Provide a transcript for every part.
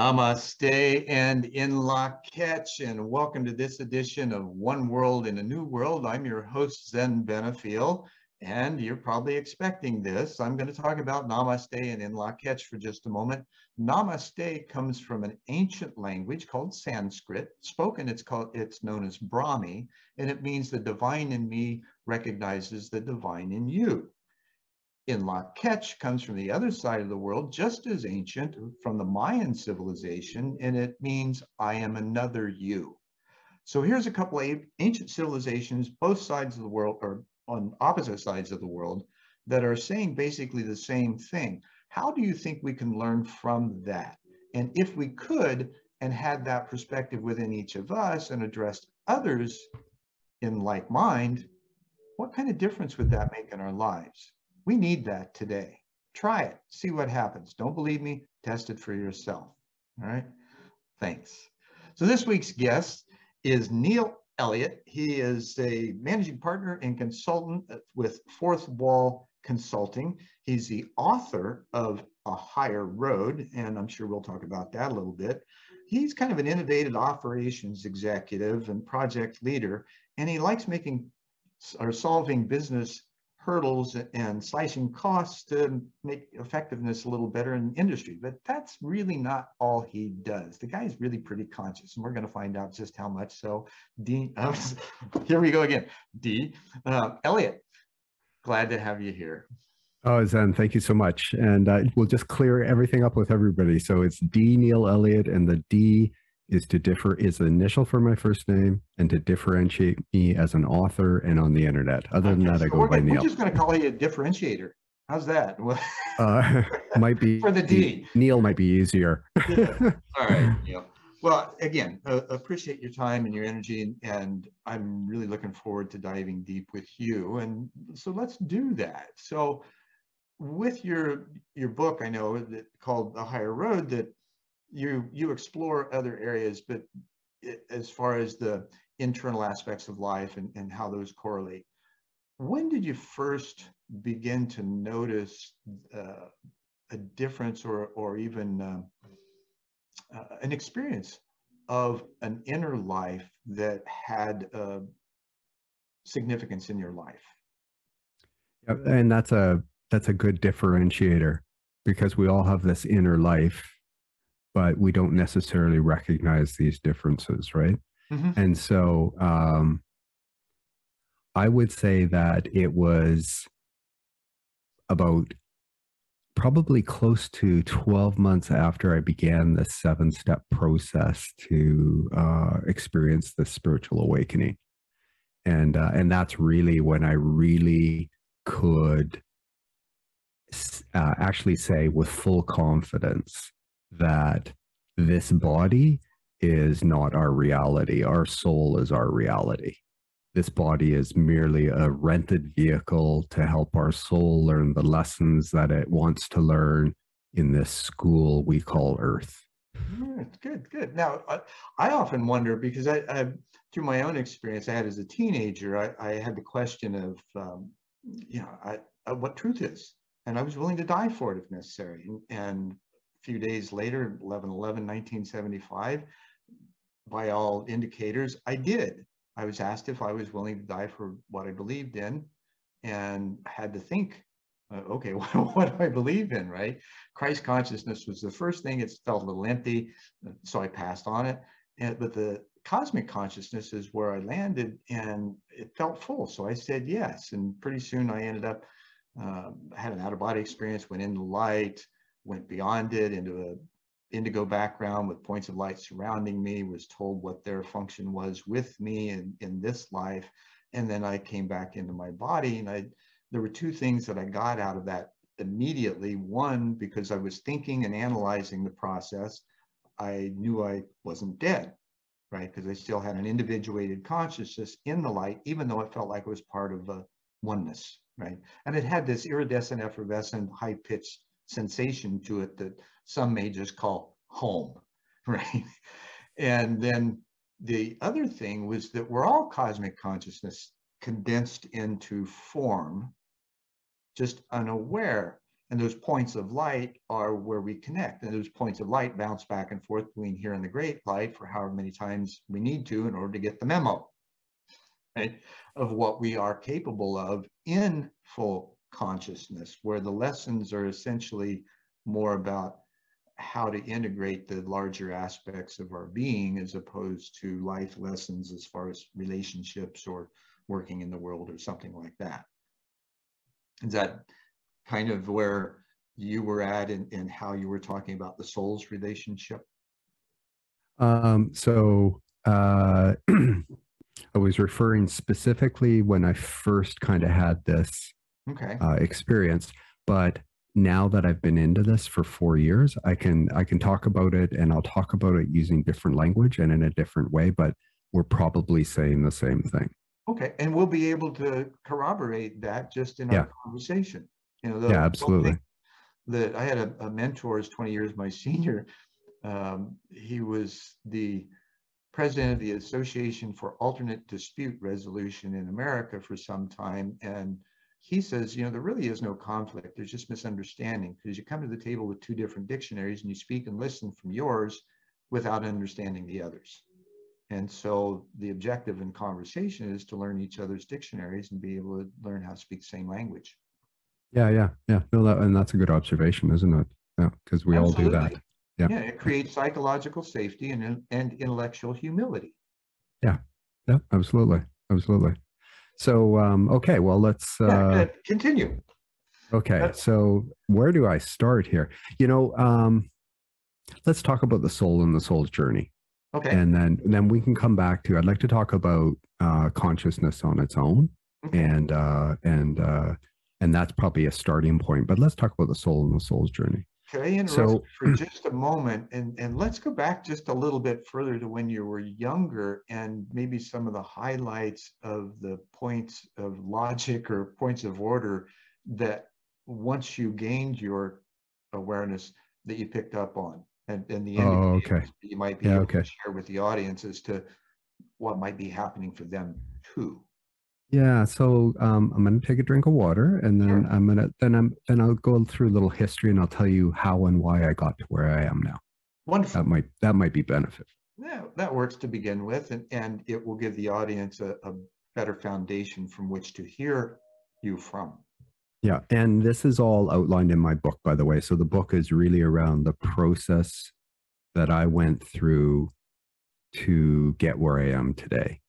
Namaste and in Lak'ech, and welcome to this edition of One World in a New World. I'm your host, Zen Benefiel, and you're probably expecting this. I'm going to talk about Namaste and in Lak'ech for just a moment. Namaste comes from an ancient language called Sanskrit. Spoken, it's called it's known as Brahmi, and it means the divine in me recognizes the divine in you in Lak'ech comes from the other side of the world, just as ancient from the Mayan civilization, and it means I am another you. So here's a couple of ancient civilizations, both sides of the world, or on opposite sides of the world, that are saying basically the same thing. How do you think we can learn from that? And if we could and had that perspective within each of us and addressed others in like mind, what kind of difference would that make in our lives? We need that today. Try it, see what happens. Don't believe me, test it for yourself. All right, thanks. So this week's guest is Neil Elliott. He is a managing partner and consultant with Fourth Wall Consulting. He's the author of A Higher Road, and I'm sure we'll talk about that a little bit. He's kind of an innovative operations executive and project leader, and he likes making or solving business hurdles and slicing costs to make effectiveness a little better in industry. But that's really not all he does. The guy is really pretty conscious, and we're going to find out just how much. So, D, uh, here we go again. D, uh, Elliott, glad to have you here. Oh, Zen, thank you so much. And uh, we'll just clear everything up with everybody. So it's D Neil Elliott, and the D is to differ is the initial for my first name and to differentiate me as an author and on the internet. Other than okay, that, so I go by gonna, Neil. We're just going to call you a differentiator. How's that? uh, might be for the D. Neil might be easier. yeah. All right, Neil. Well, again, uh, appreciate your time and your energy, and, and, I'm really looking forward to diving deep with you. And so let's do that. So, with your your book, I know that called The Higher Road, that you you explore other areas, but it, as far as the internal aspects of life and, and how those correlate, when did you first begin to notice uh, a difference or or even uh, uh, an experience of an inner life that had uh, significance in your life? and that's a that's a good differentiator because we all have this inner life but we don't necessarily recognize these differences, right? Mm-hmm. And so um, I would say that it was about probably close to 12 months after I began the seven step process to uh, experience the spiritual awakening. And, uh, and that's really when I really could uh, actually say with full confidence that this body is not our reality. Our soul is our reality. This body is merely a rented vehicle to help our soul learn the lessons that it wants to learn in this school we call Earth. Good, good. Now, I, I often wonder because I, I, through my own experience I had as a teenager, I, I had the question of, um, you know, I, uh, what truth is, and I was willing to die for it if necessary. And, and few days later, 11 11 1975, by all indicators, I did. I was asked if I was willing to die for what I believed in and had to think, uh, okay, what, what, do I believe in, right? Christ consciousness was the first thing. It felt a little empty, so I passed on it. And, but the cosmic consciousness is where I landed and it felt full. So I said yes. And pretty soon I ended up, uh, had an out of body experience, went into light, went beyond it into a indigo background with points of light surrounding me, was told what their function was with me in, in this life. And then I came back into my body and I, there were two things that I got out of that immediately. One, because I was thinking and analyzing the process, I knew I wasn't dead, right? Because I still had an individuated consciousness in the light, even though it felt like it was part of a oneness, right? And it had this iridescent, effervescent, high-pitched sensation to it that some may just call home, right? And then the other thing was that we're all cosmic consciousness condensed into form, just unaware. And those points of light are where we connect. And those points of light bounce back and forth between here and the great light for however many times we need to in order to get the memo right, of what we are capable of in full consciousness, where the lessons are essentially more about how to integrate the larger aspects of our being as opposed to life lessons as far as relationships or working in the world or something like that. Is that kind of where you were at and, how you were talking about the soul's relationship? Um, so uh, I was referring specifically when I first kind of had this okay. uh, experience, but now that I've been into this for four years, I can I can talk about it and I'll talk about it using different language and in a different way, but we're probably saying the same thing. Okay, and we'll be able to corroborate that just in yeah. our conversation. You know, yeah, absolutely. That I had a, a mentor, is 20 years my senior. Um, he was the president of the Association for Alternate Dispute Resolution in America for some time, and he says, you know, there really is no conflict. There's just misunderstanding because you come to the table with two different dictionaries and you speak and listen from yours without understanding the others. And so the objective in conversation is to learn each other's dictionaries and be able to learn how to speak the same language. Yeah, yeah, yeah. No, that, and that's a good observation, isn't it? Yeah, because we Absolutely. all do that. Yeah. yeah, it creates psychological safety and, and intellectual humility. Yeah, yeah, absolutely, absolutely. So, um, okay, well, let's uh, continue. Okay, so where do I start here? You know, um, let's talk about the soul and the soul's journey. Okay, and then then we can come back to. I'd like to talk about uh, consciousness on its own, okay. and uh, and uh, and that's probably a starting point. But let's talk about the soul and the soul's journey. Can I interrupt so, for just a moment? And, and let's go back just a little bit further to when you were younger and maybe some of the highlights of the points of logic or points of order that once you gained your awareness that you picked up on and, and the oh, okay. you might be yeah, able okay. to share with the audience as to what might be happening for them too. Yeah, so um, I'm going to take a drink of water, and then sure. I'm going to then I'm then I'll go through a little history, and I'll tell you how and why I got to where I am now. Wonderful. That might that might be beneficial. Yeah, that works to begin with, and and it will give the audience a, a better foundation from which to hear you from. Yeah, and this is all outlined in my book, by the way. So the book is really around the process that I went through to get where I am today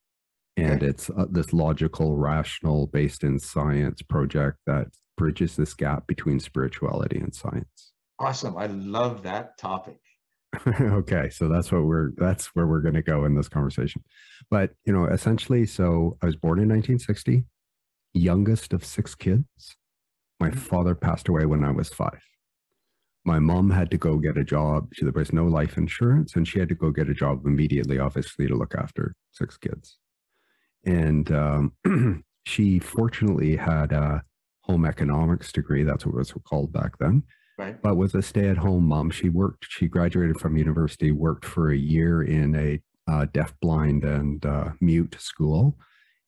and it's uh, this logical rational based in science project that bridges this gap between spirituality and science. Awesome. I love that topic. Okay so that's what we're that's where we're going to go in this conversation. But you know essentially so i was born in 1960 youngest of six kids. My mm-hmm. father passed away when i was five. My mom had to go get a job. There was no life insurance and she had to go get a job immediately obviously to look after six kids and um, she fortunately had a home economics degree. That's what it was called back then. Right. But was a stay-at-home mom. She worked. She graduated from university, worked for a year in a uh, deaf, blind, and uh, mute school,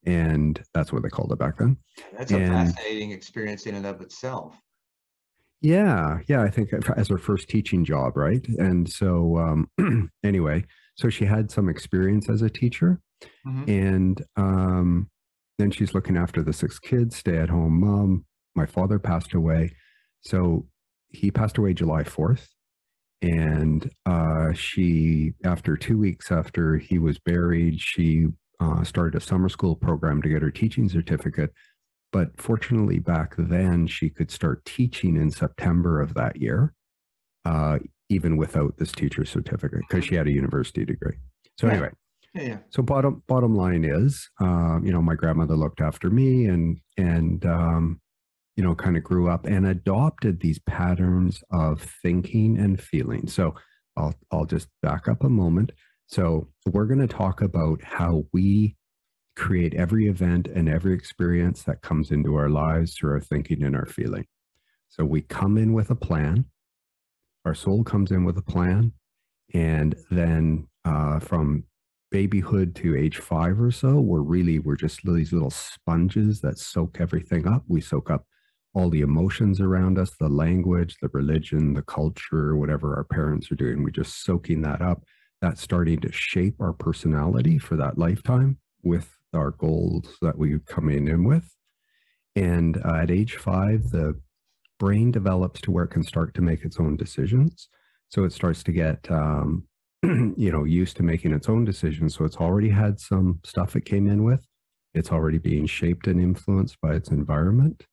and that's what they called it back then. That's a fascinating experience in and of itself. Yeah, yeah. I think as her first teaching job, right? And so, um, anyway, so she had some experience as a teacher, Mm-hmm. And um, then she's looking after the six kids, stay at home mom. My father passed away. So he passed away July 4th. And uh, she, after two weeks after he was buried, she uh, started a summer school program to get her teaching certificate. But fortunately, back then, she could start teaching in September of that year, uh, even without this teacher certificate, because she had a university degree. So, anyway, yeah, So bottom bottom line is, um, you know, my grandmother looked after me and and um, you know, kind of grew up and adopted these patterns of thinking and feeling. So I'll I'll just back up a moment. So we're going to talk about how we create every event and every experience that comes into our lives through our thinking and our feeling. So we come in with a plan. Our soul comes in with a plan, and then uh, from babyhood to age five or so, we're really, we're just these little sponges that soak everything up. We soak up all the emotions around us, the language, the religion, the culture, whatever our parents are doing. We're just soaking that up. That's starting to shape our personality for that lifetime with our goals that we come in, with. And uh, at age five, the brain develops to where it can start to make its own decisions. So it starts to get, um, you know, used to making its own decisions. So it's already had some stuff it came in with. It's already being shaped and influenced by its environment.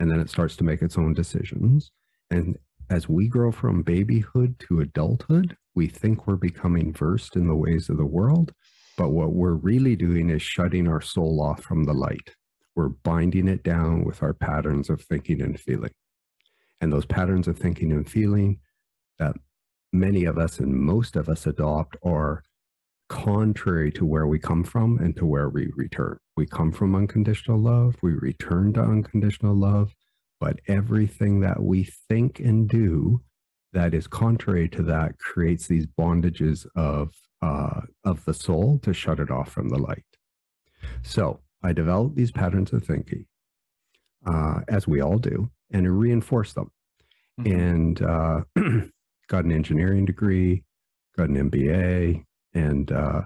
And then it starts to make its own decisions. And as we grow from babyhood to adulthood, we think we're becoming versed in the ways of the world. But what we're really doing is shutting our soul off from the light. We're binding it down with our patterns of thinking and feeling. And those patterns of thinking and feeling that many of us and most of us adopt are contrary to where we come from and to where we return. We come from unconditional love, we return to unconditional love, but everything that we think and do that is contrary to that creates these bondages of uh, of the soul to shut it off from the light. So I developed these patterns of thinking, uh, as we all do, and reinforce them. Mm-hmm. And uh, got an engineering degree, got an MBA, and uh,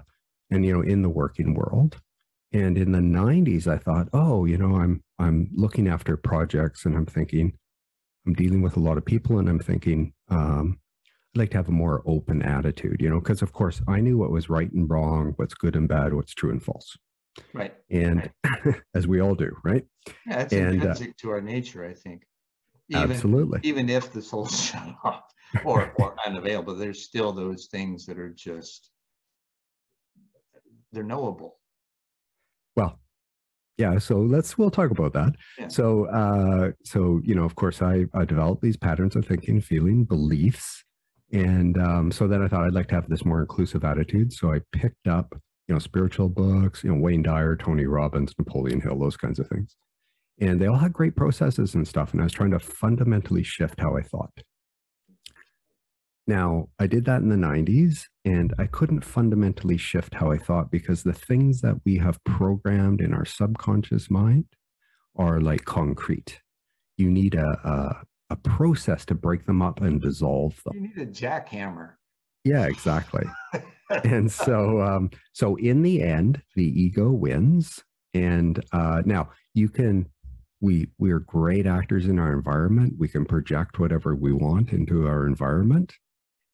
and you know in the working world. And in the 90s, I thought, oh, you know, I'm I'm looking after projects, and I'm thinking, I'm dealing with a lot of people, and I'm thinking, um, I'd like to have a more open attitude, you know, because of course I knew what was right and wrong, what's good and bad, what's true and false. Right. And right. as we all do, right? Yeah, it's and, uh, intrinsic uh, to our nature, I think. Even, absolutely. Even if the soul's shut off or, or unavailable, there's still those things that are just, they're knowable. Well, yeah so let's we'll talk about that yeah. so uh so you know of course i i developed these patterns of thinking feeling beliefs and um so then i thought i'd like to have this more inclusive attitude so i picked up you know, spiritual books, you know, Wayne Dyer, Tony Robbins, Napoleon Hill, those kinds of things. And they all had great processes and stuff. And I was trying to fundamentally shift how I thought. Now, I did that in the 90s and I couldn't fundamentally shift how I thought because the things that we have programmed in our subconscious mind are like concrete. You need a, a, a process to break them up and dissolve them. You need a jackhammer. Yeah, exactly. and so um, so in the end the ego wins and uh, now you can we we're great actors in our environment we can project whatever we want into our environment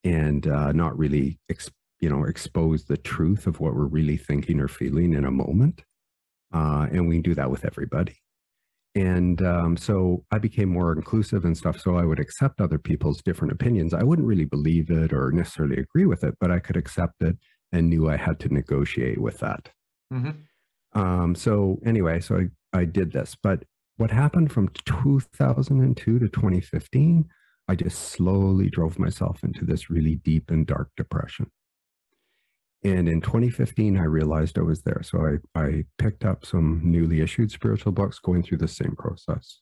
and uh, not really ex- you know expose the truth of what we're really thinking or feeling in a moment uh, and we can do that with everybody and um, so I became more inclusive and stuff. So I would accept other people's different opinions. I wouldn't really believe it or necessarily agree with it, but I could accept it and knew I had to negotiate with that. Mm-hmm. Um, so anyway, so I, I did this. But what happened from 2002 to 2015, I just slowly drove myself into this really deep and dark depression. And in 2015, I realized I was there. So I, I picked up some newly issued spiritual books going through the same process.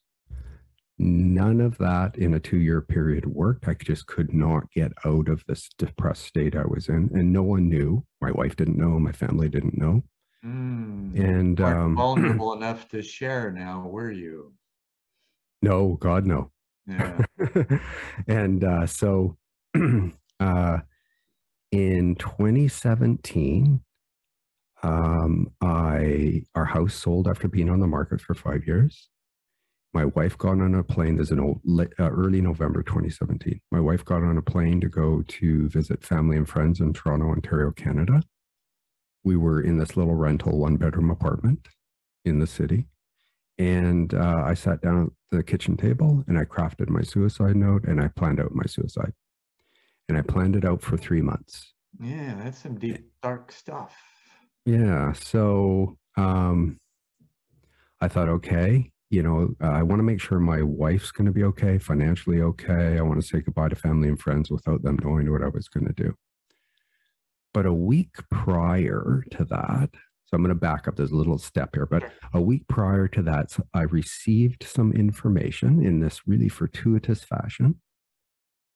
None of that in a two year period worked. I just could not get out of this depressed state I was in. And no one knew. My wife didn't know. My family didn't know. Mm, and um, vulnerable enough to share now, were you? No, God, no. Yeah. and uh, so uh, in 2017, um, I our house sold after being on the market for five years. My wife got on a plane. There's an old, uh, early November 2017. My wife got on a plane to go to visit family and friends in Toronto, Ontario, Canada. We were in this little rental one bedroom apartment in the city. And uh, I sat down at the kitchen table and I crafted my suicide note and I planned out my suicide and I planned it out for three months. Yeah, that's some deep, dark stuff. Yeah. So um, I thought, okay, you know, uh, I want to make sure my wife's going to be okay, financially okay. I want to say goodbye to family and friends without them knowing what I was going to do. But a week prior to that, so I'm going to back up. There's a little step here, but a week prior to that, I received some information in this really fortuitous fashion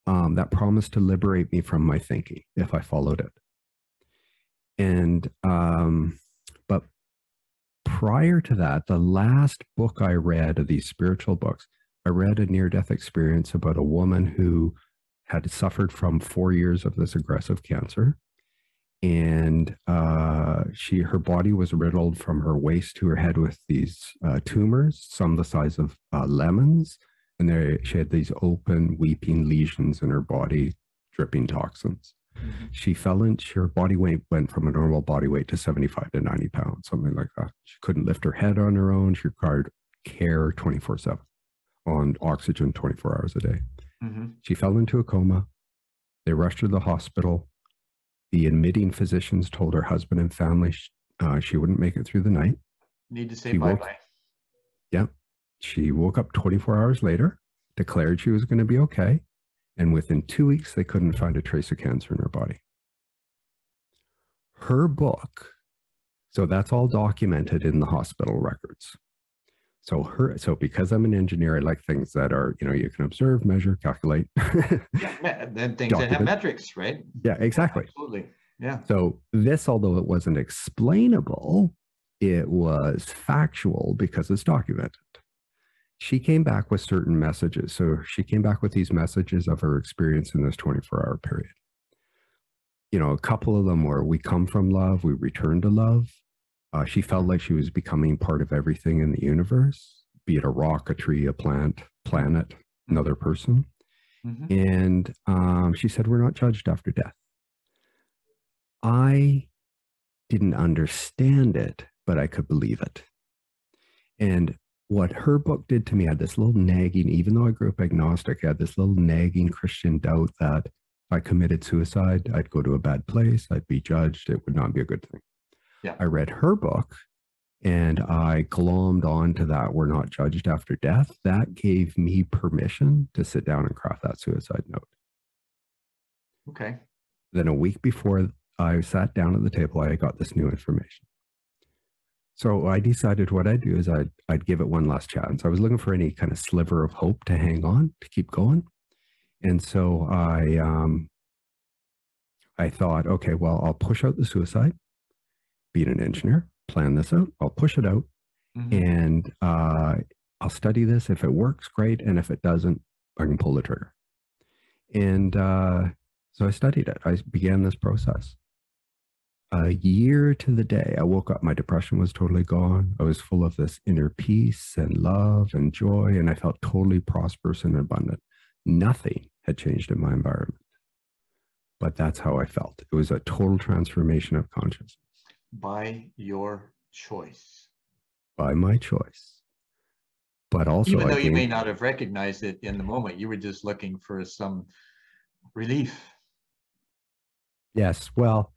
um, that promised to liberate me from my thinking if I followed it. And, um, but prior to that, the last book I read of these spiritual books I read a near death experience about a woman who had suffered from four years of this aggressive cancer. And uh, she, her body was riddled from her waist to her head with these uh, tumors, some the size of uh, lemons, and there she had these open, weeping lesions in her body, dripping toxins. Mm-hmm. She fell in, her body weight went from a normal body weight to 75 to 90 pounds, something like that. She couldn't lift her head on her own. She required care 24 7 on oxygen 24 hours a day. Mm-hmm. She fell into a coma. They rushed her to the hospital. The admitting physicians told her husband and family uh, she wouldn't make it through the night. Need to say bye bye. Yeah. She woke up 24 hours later, declared she was going to be okay, and within two weeks, they couldn't find a trace of cancer in her body. Her book, so that's all documented in the hospital records. So her, so because I'm an engineer, I like things that are, you know, you can observe, measure, calculate. yeah, then things that have metrics, right? Yeah, exactly. Absolutely. Yeah. So this, although it wasn't explainable, it was factual because it's documented she came back with certain messages. So she came back with these messages of her experience in this 24 hour period. You know, a couple of them were we come from love, we return to love. Uh, she felt like she was becoming part of everything in the universe, be it a rock, a tree, a plant, planet, another person. Mm-hmm. And um, she said, We're not judged after death. I didn't understand it, but I could believe it. And what her book did to me, I had this little nagging, even though I grew up agnostic, I had this little nagging Christian doubt that if I committed suicide, I'd go to a bad place, I'd be judged, it would not be a good thing. Yeah. I read her book and I glommed on to that we're not judged after death. That gave me permission to sit down and craft that suicide note. Okay. Then a week before I sat down at the table, I got this new information. So I decided what I'd do is I'd, I'd give it one last chance. I was looking for any kind of sliver of hope to hang on, to keep going. And so I, um, I thought, okay, well, I'll push out the suicide, being an engineer, plan this out. I'll push it out mm-hmm. and uh, I'll study this. If it works, great. And if it doesn't, I can pull the trigger. And uh, so I studied it. I began this process a year to the day, I woke up, my depression was totally gone. I was full of this inner peace and love and joy, and I felt totally prosperous and abundant. Nothing had changed in my environment, but that's how I felt. It was a total transformation of consciousness. By your choice. By my choice. But also, even though you may not have recognized it in the moment, you were just looking for some relief. Yes. Well,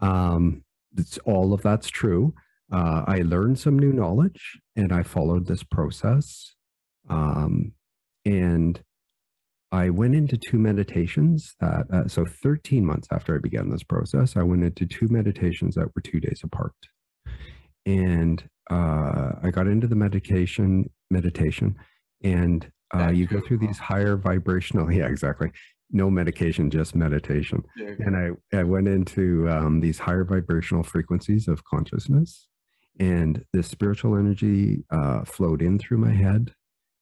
um, it's, all of that's true. Uh, I learned some new knowledge and I followed this process. Um, and I went into two meditations that, uh, so 13 months after I began this process, I went into two meditations that were two days apart. And uh, I got into the medication, meditation, and uh, you go through these higher vibrational, yeah, exactly no medication, just meditation. And I, I went into um, these higher vibrational frequencies of consciousness, and this spiritual energy uh, flowed in through my head.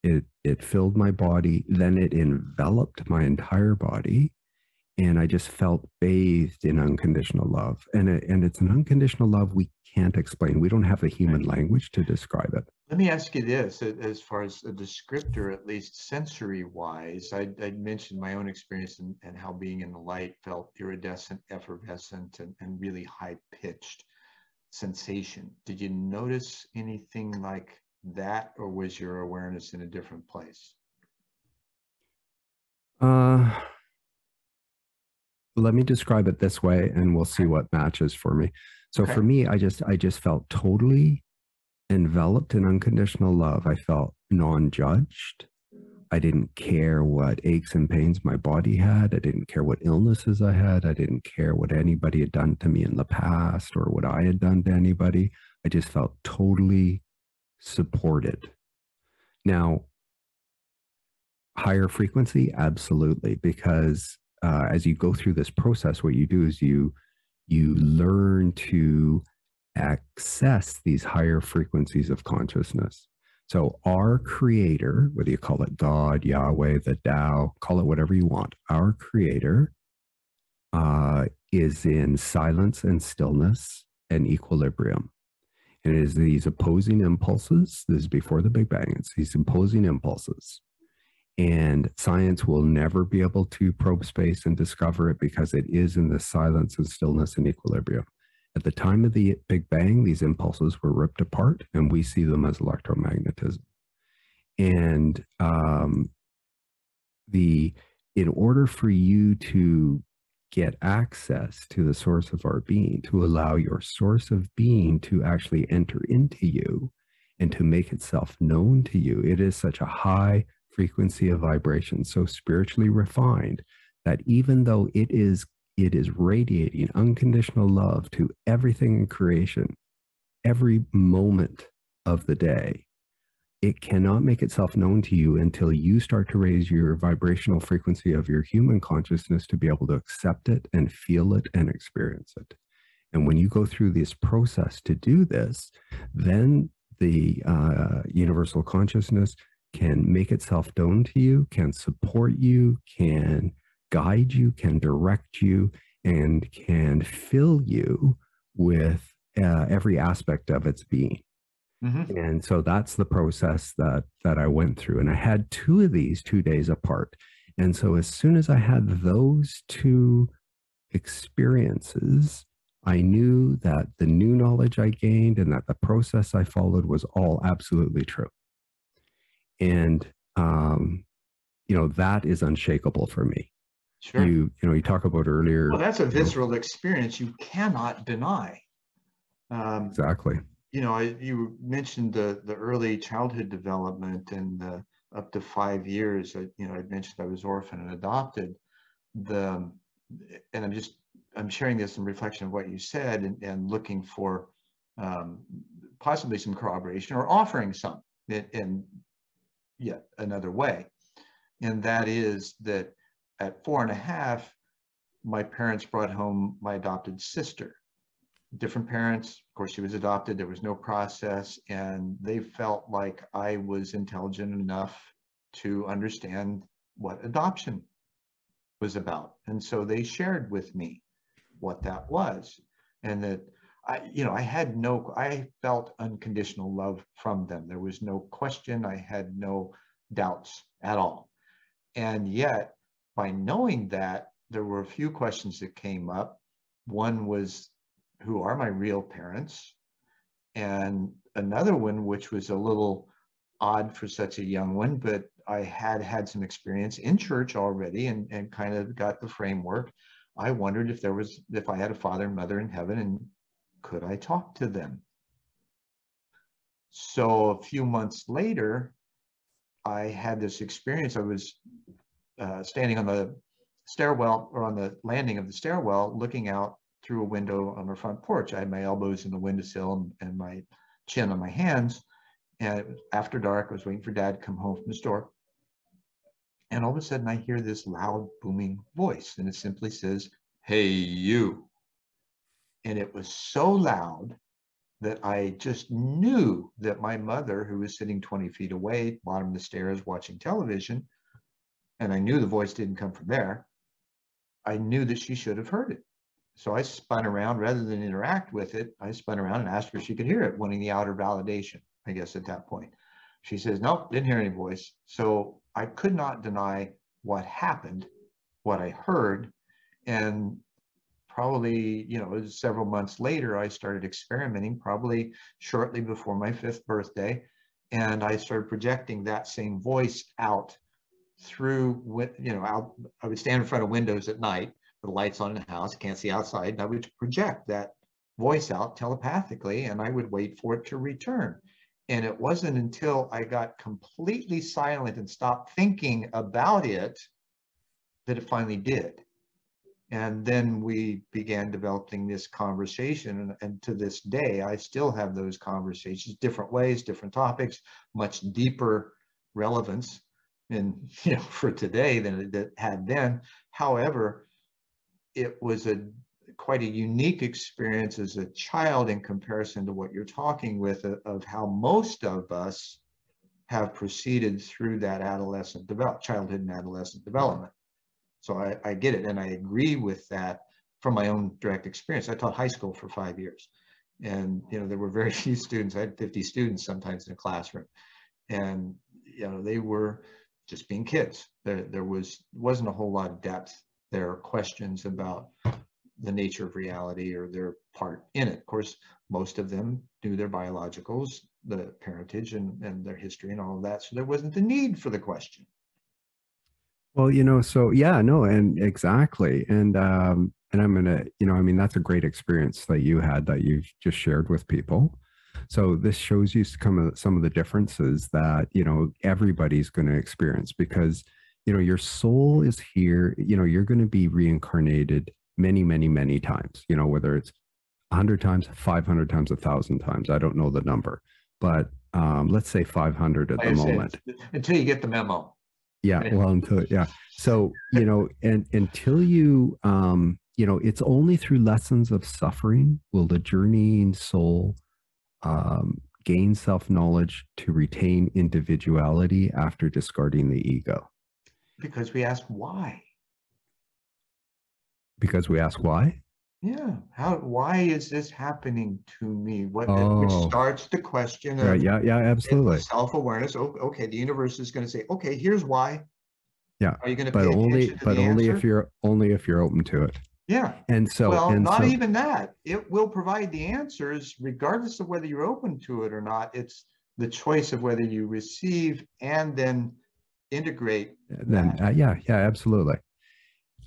It it filled my body, then it enveloped my entire body, and I just felt bathed in unconditional love. And it, and it's an unconditional love we can't explain. We don't have the human language to describe it. Let me ask you this, as far as a descriptor, at least sensory wise, I, I mentioned my own experience and, and how being in the light felt iridescent, effervescent, and, and really high pitched sensation. Did you notice anything like that, or was your awareness in a different place? Uh, let me describe it this way and we'll see what matches for me. So okay. for me, I just I just felt totally enveloped in unconditional love. I felt non-judged. I didn't care what aches and pains my body had. I didn't care what illnesses I had. I didn't care what anybody had done to me in the past or what I had done to anybody. I just felt totally supported. Now, higher frequency, absolutely, because uh, as you go through this process, what you do is you you learn to access these higher frequencies of consciousness. So, our creator, whether you call it God, Yahweh, the Tao, call it whatever you want, our creator uh, is in silence and stillness and equilibrium. And it is these opposing impulses, this is before the Big Bang, it's these opposing impulses. And science will never be able to probe space and discover it because it is in the silence and stillness and equilibrium. At the time of the Big Bang, these impulses were ripped apart, and we see them as electromagnetism. And um, the in order for you to get access to the source of our being, to allow your source of being to actually enter into you and to make itself known to you. It is such a high frequency of vibration, so spiritually refined that even though it is it is radiating unconditional love to everything in creation, every moment of the day, it cannot make itself known to you until you start to raise your vibrational frequency of your human consciousness to be able to accept it and feel it and experience it. And when you go through this process to do this, then the uh, universal consciousness can make itself known to you, can support you, can guide you, can direct you, and can fill you with uh, every aspect of its being. Mm-hmm. And so that's the process that that I went through. And I had two of these two days apart. And so as soon as I had those two experiences, I knew that the new knowledge I gained and that the process I followed was all absolutely true. And um, you know, that is unshakable for me. Sure. You, you know, you talk about earlier. Well, that's a visceral know, experience you cannot deny. Um, exactly you know, I, you mentioned the the early childhood development and the up to five years. I, you know, I mentioned I was orphan and adopted. The and I'm just I'm sharing this in reflection of what you said and, and looking for um, possibly some corroboration or offering some in, in yet another way. And that is that at four and a half, my parents brought home my adopted sister different parents. Of course, she was adopted. There was no process, and they felt like I was intelligent enough to understand what adoption was about. And so they shared with me what that was, and that I, you know, I had no, I felt unconditional love from them. There was no question. I had no doubts at all. And yet, by knowing that, there were a few questions that came up. One was who are my real parents, and another one which was a little odd for such a young one, but I had had some experience in church already and, and kind of got the framework. I wondered if there was, if I had a father and mother in heaven and could I talk to them? So a few months later, I had this experience. I was uh, standing on the stairwell or on the landing of the stairwell looking out through a window on our front porch. I had my elbows in the windowsill and, and my chin on my hands. And after dark, I was waiting for dad to come home from the store. And all of a sudden, I hear this loud, booming voice, and it simply says, Hey, you. And it was so loud that I just knew that my mother, who was sitting 20 feet away, bottom of the stairs, watching television, and I knew the voice didn't come from there, I knew that she should have heard it. So I spun around rather than interact with it. I spun around and asked her if she could hear it, wanting the outer validation, I guess, at that point. She says, nope, didn't hear any voice. So I could not deny what happened, what I heard. And probably, you know, several months later, I started experimenting, probably shortly before my fifth birthday. And I started projecting that same voice out through, you know, out, I would stand in front of windows at night the lights on in the house, can't see outside, and I would project that voice out telepathically and I would wait for it to return. And it wasn't until I got completely silent and stopped thinking about it that it finally did. And then we began developing this conversation. And, and, to this day, I still have those conversations, different ways, different topics, much deeper relevance in, you know, for today than it had then. However, it was a quite a unique experience as a child in comparison to what you're talking with uh, of how most of us have proceeded through that adolescent develop childhood and adolescent development. So I, I get it, and I agree with that from my own direct experience. I taught high school for five years, and you know there were very few students. I had 50 students sometimes in a classroom, and you know they were just being kids. There, there was wasn't a whole lot of depth. There are questions about the nature of reality or their part in it. Of course, most of them knew their biologicals, the parentage and, and their history and all of that. So there wasn't the need for the question. Well, you know, so yeah, no, and exactly. And um, and I'm gonna, you know, I mean, that's a great experience that you had that you've just shared with people. So this shows you some of some of the differences that you know everybody's going to experience because you know your soul is here. You know, you're going to be reincarnated many, many, many times. You know, whether it's a hundred times, five hundred times, a thousand times. I don't know the number, but um, let's say five hundred at the moment. Until you get the memo. Yeah, well, until yeah. So you know, and until you um, you know, it's only through lessons of suffering will the journeying soul um, gain self knowledge to retain individuality after discarding the ego. Because we ask why. Because we ask why. Yeah. How? Why is this happening to me? What? Oh. Which starts the question of yeah, yeah, yeah absolutely. Self awareness. Okay, the universe is going to say, okay, here's why. Yeah. Are you going to? But only, but only answer? if you're only if you're open to it. Yeah. And so, well, and not so, even that. It will provide the answers regardless of whether you're open to it or not. It's the choice of whether you receive and then integrate. Then, uh, yeah, yeah, absolutely.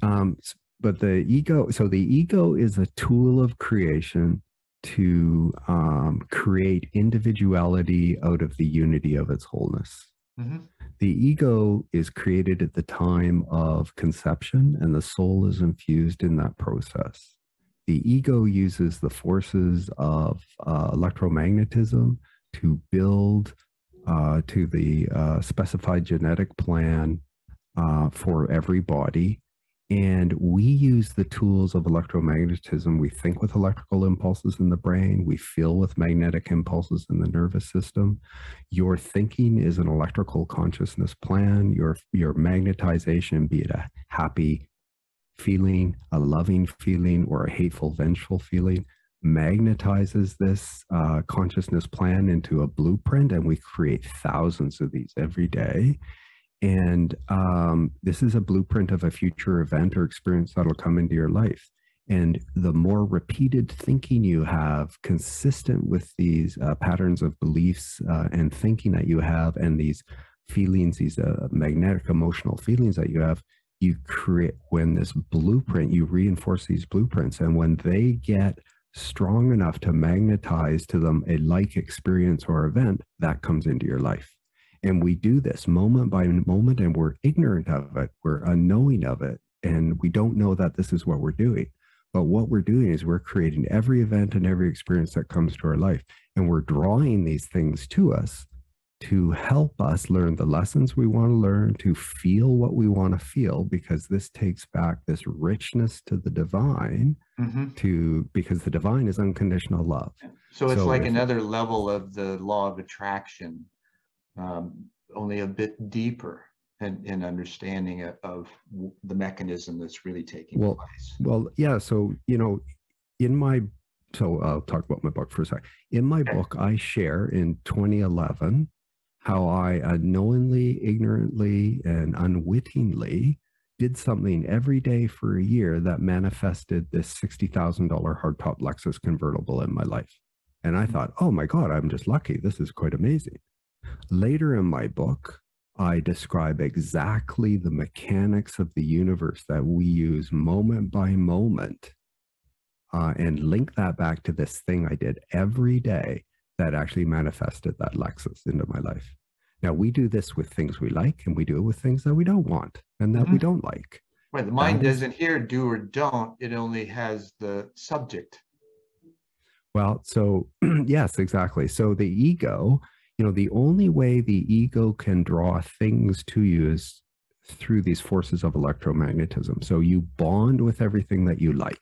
Um, but the ego, so the ego is a tool of creation to um, create individuality out of the unity of its wholeness. Mm-hmm. The ego is created at the time of conception, and the soul is infused in that process. The ego uses the forces of uh, electromagnetism to build uh, to the uh, specified genetic plan uh, for every body and we use the tools of electromagnetism. We think with electrical impulses in the brain, we feel with magnetic impulses in the nervous system. Your thinking is an electrical consciousness plan. Your, your magnetization, be it a happy feeling, a loving feeling, or a hateful, vengeful feeling, magnetizes this uh, consciousness plan into a blueprint. And we create thousands of these every day. And um, this is a blueprint of a future event or experience that'll come into your life. And the more repeated thinking you have, consistent with these uh, patterns of beliefs uh, and thinking that you have, and these feelings, these uh, magnetic emotional feelings that you have, you create when this blueprint, you reinforce these blueprints. And when they get strong enough to magnetize to them a like experience or event, that comes into your life. And we do this moment by moment, and we're ignorant of it, we're unknowing of it, and we don't know that this is what we're doing. But what we're doing is we're creating every event and every experience that comes to our life, and we're drawing these things to us to help us learn the lessons we want to learn, to feel what we want to feel, because this takes back this richness to the divine, mm-hmm. to because the divine is unconditional love. So it's so like another level of the law of attraction um, only a bit deeper in, in understanding of the mechanism that's really taking well, place. Well, yeah. So, you know, in my, so I'll talk about my book for a second. In my book, I share in 2011 how I unknowingly, ignorantly, and unwittingly did something every day for a year that manifested this $60,000 hardtop Lexus convertible in my life. And I thought, oh my God, I'm just lucky. This is quite amazing. Later in my book, I describe exactly the mechanics of the universe that we use moment by moment uh, and link that back to this thing I did every day that actually manifested that Lexus into my life. Now, we do this with things we like and we do it with things that we don't want and that mm-hmm. we don't like. Right. The mind that doesn't is, hear do or don't, it only has the subject. Well, so yes, exactly. So the ego you know, the only way the ego can draw things to you is through these forces of electromagnetism. So you bond with everything that you like.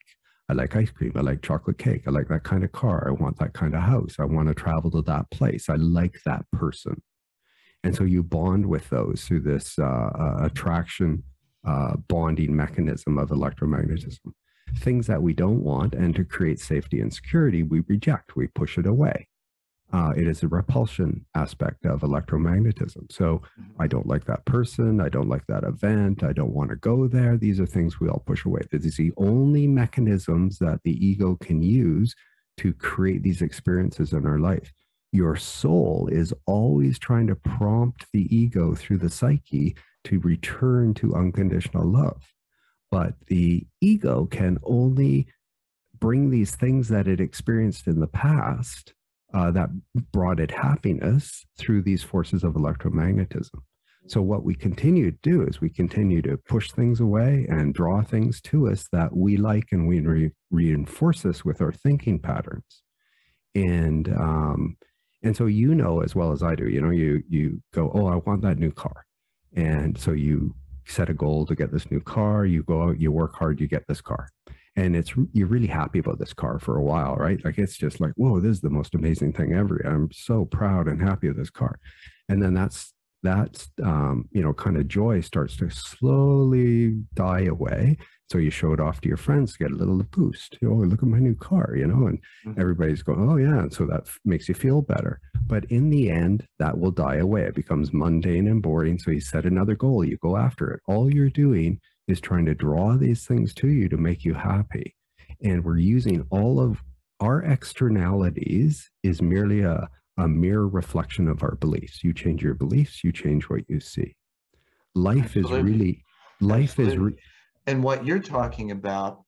I like ice cream. I like chocolate cake. I like that kind of car. I want that kind of house. I want to travel to that place. I like that person. And so you bond with those through this uh, uh, attraction uh, bonding mechanism of electromagnetism. Things that we don't want, and to create safety and security, we reject, we push it away. Uh, it is a repulsion aspect of electromagnetism. So Mm-hmm. I don't like that person. I don't like that event. I don't want to go there. These are things we all push away. This is the only mechanisms that the ego can use to create these experiences in our life. Your soul is always trying to prompt the ego through the psyche to return to unconditional love. But the ego can only bring these things that it experienced in the past uh, that brought it happiness through these forces of electromagnetism. So, what we continue to do is we continue to push things away and draw things to us that we like, and we re- reinforce this with our thinking patterns. And um, and so you know as well as I do, you know, you you go, oh, I want that new car, and so you set a goal to get this new car. You go out, you work hard, you get this car and it's you're really happy about this car for a while right? Like it's just like whoa this is the most amazing thing ever. I'm so proud and happy with this car. And then that's that's um, you know kind of joy starts to slowly die away. So you show it off to your friends to get a little boost. Oh look at my new car you know and Mhm. everybody's going oh yeah. And so that f- makes you feel better. But in the end that will die away. It becomes mundane and boring. So you set another goal. You go after it. All you're doing is trying to draw these things to you to make you happy. And we're using all of our externalities is merely a, a mere reflection of our beliefs. You change your beliefs, you change what you see. Life Absolutely. is really, life is, re- And what you're talking about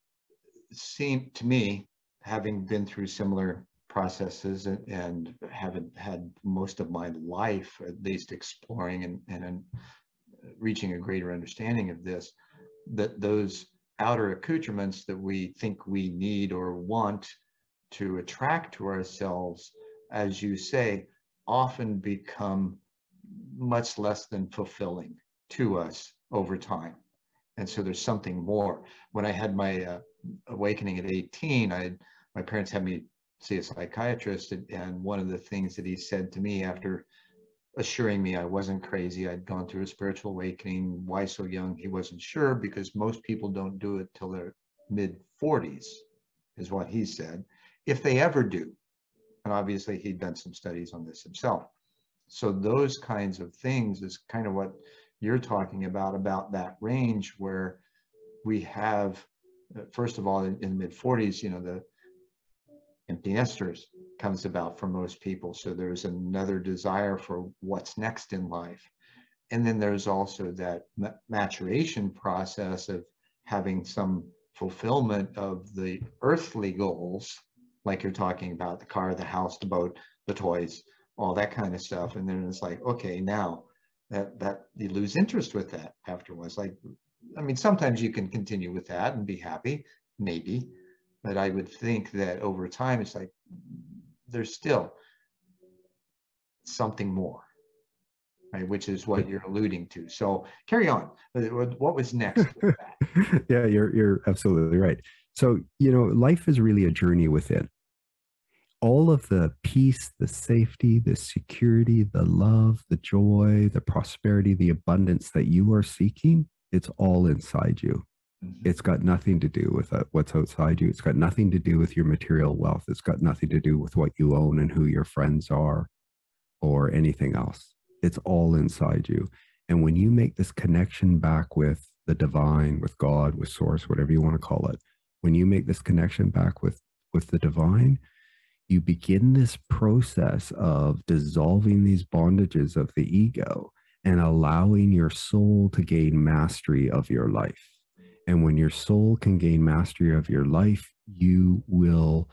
seemed to me, having been through similar processes and, and having had most of my life at least exploring and, and reaching a greater understanding of this, that those outer accoutrements that we think we need or want to attract to ourselves, as you say, often become much less than fulfilling to us over time. And so there's something more. When I had my uh, awakening at 18, I my parents had me see a psychiatrist, and, and one of the things that he said to me after assuring me I wasn't crazy, I'd gone through a spiritual awakening. Why so young? He wasn't sure because most people don't do it till their mid 40s, is what he said, if they ever do. And obviously, he'd done some studies on this himself. So those kinds of things is kind of what you're talking about about that range where we have uh, first of all in, in mid 40s you know the empty nesters comes about for most people. So there's another desire for what's next in life. And then there's also that maturation process of having some fulfillment of the earthly goals like you're talking about the car the house the boat the toys all that kind of stuff. And then it's like okay now that that you lose interest with that afterwards. Like i mean sometimes you can continue with that and be happy maybe. But i would think that over time it's like there's still something more right which is what you're alluding to so carry on what what was next with that? yeah, you're you're absolutely right. So, you know, life is really a journey within. All of the peace, the safety, the security, the love, the joy, the prosperity, the abundance that you are seeking, it's all inside you. Mhm. It's got nothing to do with uh, what's outside you. It's got nothing to do with your material wealth. It's got nothing to do with what you own and who your friends are or anything else. It's all inside you. And when you make this connection back with the divine, with God, with source, whatever you want to call it, when you make this connection back with with the divine, you begin this process of dissolving these bondages of the ego and allowing your soul to gain mastery of your life. And when your soul can gain mastery of your life, you will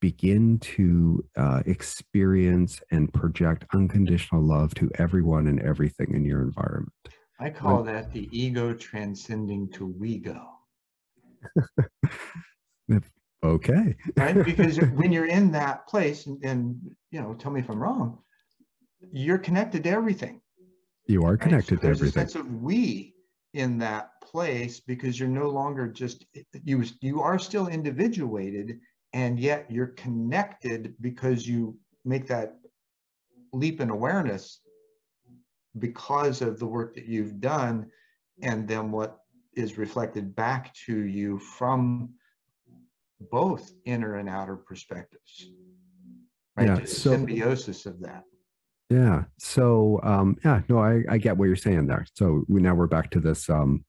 begin to uh, experience and project unconditional love to everyone and everything in your environment. i call that the ego transcending to we go Okay. right because when you're in that place and, and you know tell me if i'm wrong you're connected to everything You are right? So connected to there's everything. a sense of we in that place because you're no longer just you you are still individuated and yet you're connected because you make that leap in awareness because of the work that you've done and then what is reflected back to you from both inner and outer perspectives. Right? Yeah, so- symbiosis of that Yeah. So um, yeah, no, I, I get what you're saying there. So we now we're back to this um,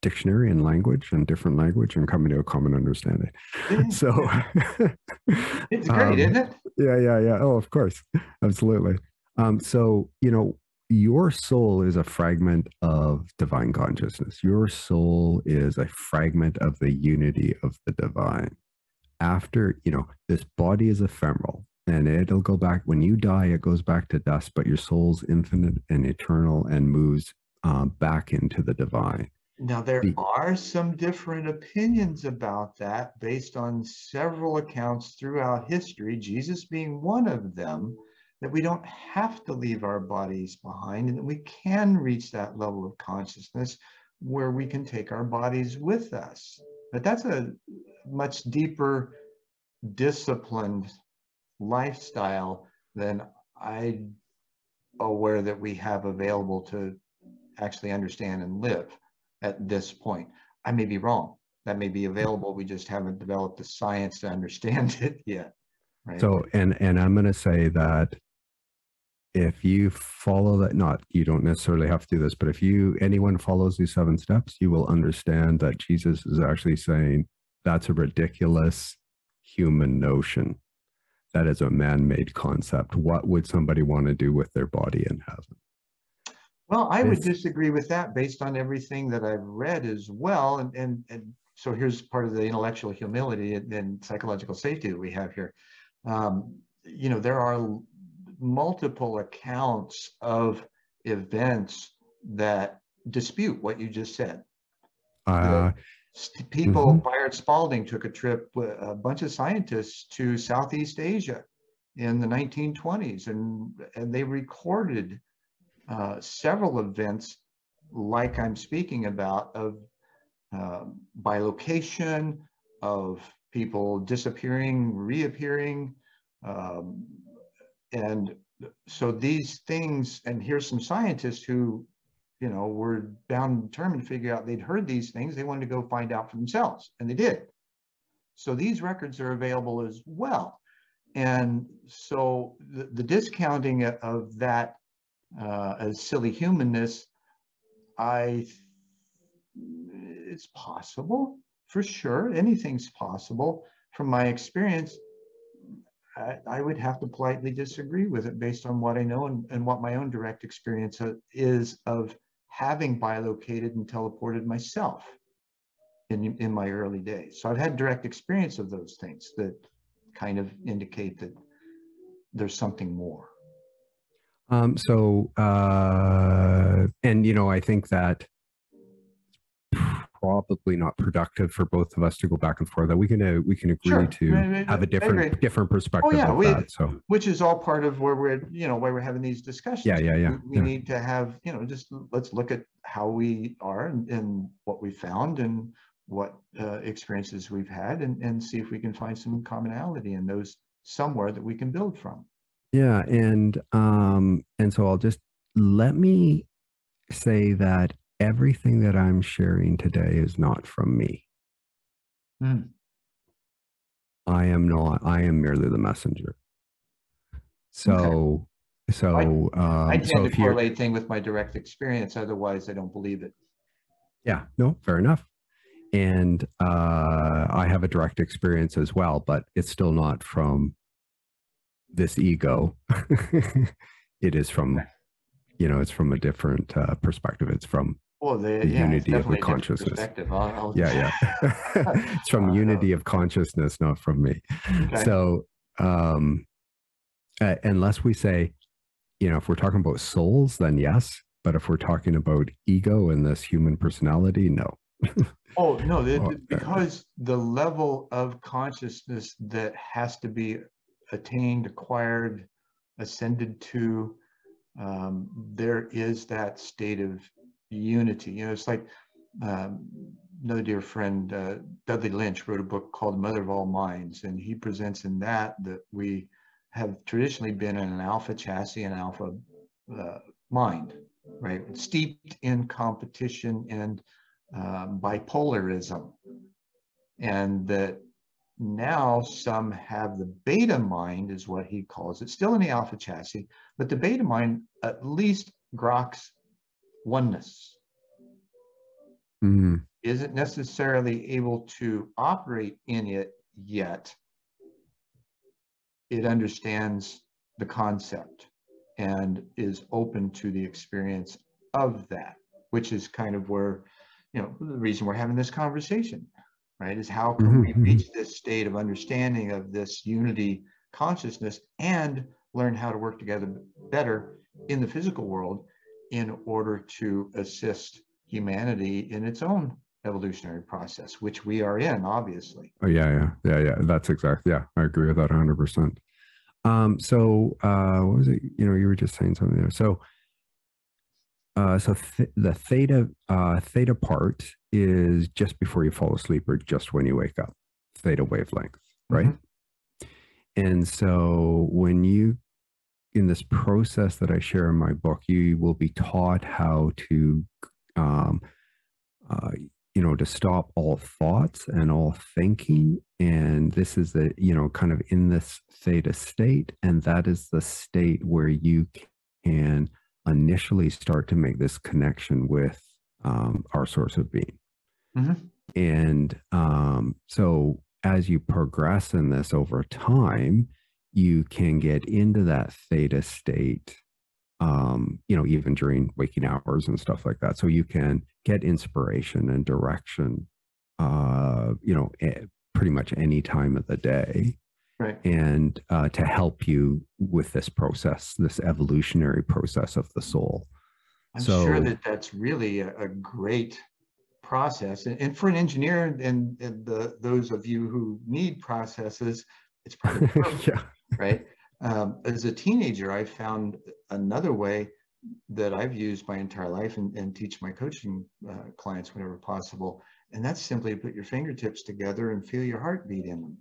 dictionary and language and different language and coming to a common understanding. Yeah, So it's great um, isn't it yeah, yeah, yeah. Oh, of course, absolutely. Um, so you know, your soul is a fragment of divine consciousness. Your soul is a fragment of the unity of the divine. After you know, this body is ephemeral, and it'll go back when you die. It goes back to dust, but your soul's infinite and eternal, and moves uh, back into the divine. Now, there The- are some different opinions about that based on several accounts throughout history, Jesus being one of them, that we don't have to leave our bodies behind and that we can reach that level of consciousness where we can take our bodies with us. But that's a much deeper, disciplined lifestyle than I'm aware that we have available to actually understand and live at this point. I may be wrong. That may be available. We just haven't developed the science to understand it yet. Right. So, and and I'm going to say that if you follow that, not you don't necessarily have to do this, but if you anyone follows these seven steps, you will understand that Jesus is actually saying that's a ridiculous human notion. That is a man-made concept. What would somebody want to do with their body in heaven? well, I would disagree with that based on everything that I've read as well. And, and, and so here's part of the intellectual humility and, and psychological safety that we have here. Um, you know, there are multiple accounts of events that dispute what you just said. Uh, People, Mhm. Baird Spalding took a trip with a bunch of scientists to Southeast Asia in the 1920s, and, and they recorded uh, several events like I'm speaking about of um, bilocation, of people disappearing, reappearing. Um, and so these things, and here's some scientists who you know, were bound and determined to figure out they'd heard these things. They wanted to go find out for themselves, and they did. So these records are available as well. And so the, the discounting of that uh, as silly humanness, I, it's possible for sure. Anything's possible. From my experience, I, I would have to politely disagree with it based on what I know and, and what my own direct experience uh, is of having bilocated and teleported myself in, in my early days. So I've had direct experience of those things that kind of indicate that there's something more. Um, so, uh, and you know, I think that probably not productive for both of us to go back and forth. That we can uh, we can agree Sure. to Right, right, have a different different perspective Oh yeah, we- that. So, which is all part of where we're you know why we're having these discussions Yeah, yeah, yeah, we, we yeah. need to have you know just let's look at how we are and, and what we found and what uh, experiences we've had and, and see if we can find some commonality in those somewhere that we can build from yeah, and um, and so I'll just let me say that everything that I'm sharing today is not from me. Hmm. I am not. I am merely the messenger. So, so um, i tend so to correlate thing with my direct experience otherwise i don't believe it Yeah, no, fair enough. And uh, I have a direct experience as well, but it's still not from this ego. it is from, you know, it's from a different uh, perspective. It's from, well the, The yeah, unity of the definitely a different consciousness. perspective. I'll, I'll- yeah, yeah. it's from Uh, unity of consciousness, not from me. okay. So, um, uh, unless we say, you know, if we're talking about souls, then yes. But if we're talking about ego and this human personality, no. Oh, no, the- Oh, the- because the level of consciousness that has to be attained, acquired, ascended to, um, there is that state of unity. You know, it's like um, another dear friend, uh, Dudley Lynch, wrote a book called Mother of All Minds, and he presents in that that we have traditionally been in an alpha chassis and alpha uh, mind, right? Steeped in competition and um, bipolarism. And that now some have the beta mind is what he calls it, still in the alpha chassis, but the beta mind at least groks oneness. Mm. Isn't necessarily able to operate in it yet. It understands the concept and is open to the experience of that, which is kind of where, you know, the reason we're having this conversation right? Is how can mm-hmm. we reach this state of understanding of this unity consciousness and learn how to work together better in the physical world in order to assist humanity in its own evolutionary process, which we are in, obviously. Oh yeah, yeah, yeah, yeah. That's exactly. Yeah, I agree with that 100. percent Um, so uh, what was it? You know, you were just saying something there. So uh, so th- the theta uh, theta part is just before you fall asleep or just when you wake up, theta wavelength, right? Mm-hmm. And so when you in this process that I share in my book, you will be taught how to, um, uh, you know, to stop all thoughts and all thinking. And this is the, you know, kind of in this theta state. And that is the state where you can initially start to make this connection with um, our source of being. Mm-hmm. And um, so as you progress in this over time, you can get into that theta state, um, you know, even during waking hours and stuff like that. So you can get inspiration and direction, uh, you know, pretty much any time of the day right. and uh, to help you with this process, this evolutionary process of the soul. I'm so, sure that that's really a, a great process. And, and, for an engineer and, and the, those of you who need processes, it's probably yeah. right. Um, as a teenager, I found another way that I've used my entire life and, and teach my coaching uh, clients whenever possible. And that's simply to put your fingertips together and feel your heartbeat in them.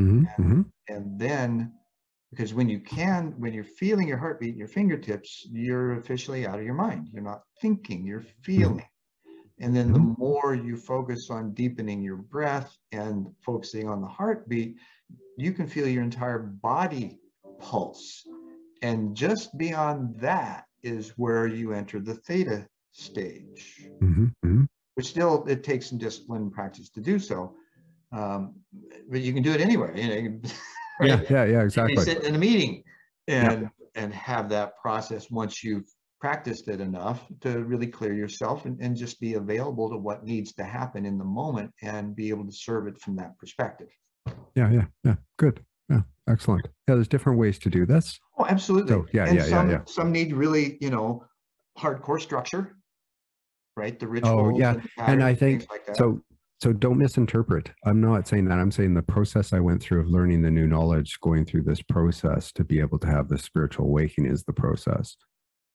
Mm-hmm, and, mm-hmm. and then because when you can when you're feeling your heartbeat in your fingertips you're officially out of your mind you're not thinking you're mm-hmm. feeling and then the Mm-hmm. more you focus on deepening your breath and focusing on the heartbeat you can feel your entire body pulse and just beyond that is where you enter the theta stage Mm-hmm, mm-hmm. which still it takes some discipline and practice to do so um, but you can do it anyway. You know, yeah, yeah, yeah, exactly. You sit in a meeting and yeah. and have that process once you've practiced it enough to really clear yourself and, and just be available to what needs to happen in the moment and be able to serve it from that perspective. Yeah, yeah, yeah. Good. Yeah, excellent. Yeah, there's different ways to do this. Oh, absolutely. So, yeah, and yeah, some, yeah, yeah. Some need really, you know, hardcore structure, right? The oh, rituals. Oh, yeah. And, and I think like so so don't misinterpret i'm not saying that i'm saying the process i went through of learning the new knowledge going through this process to be able to have the spiritual awakening is the process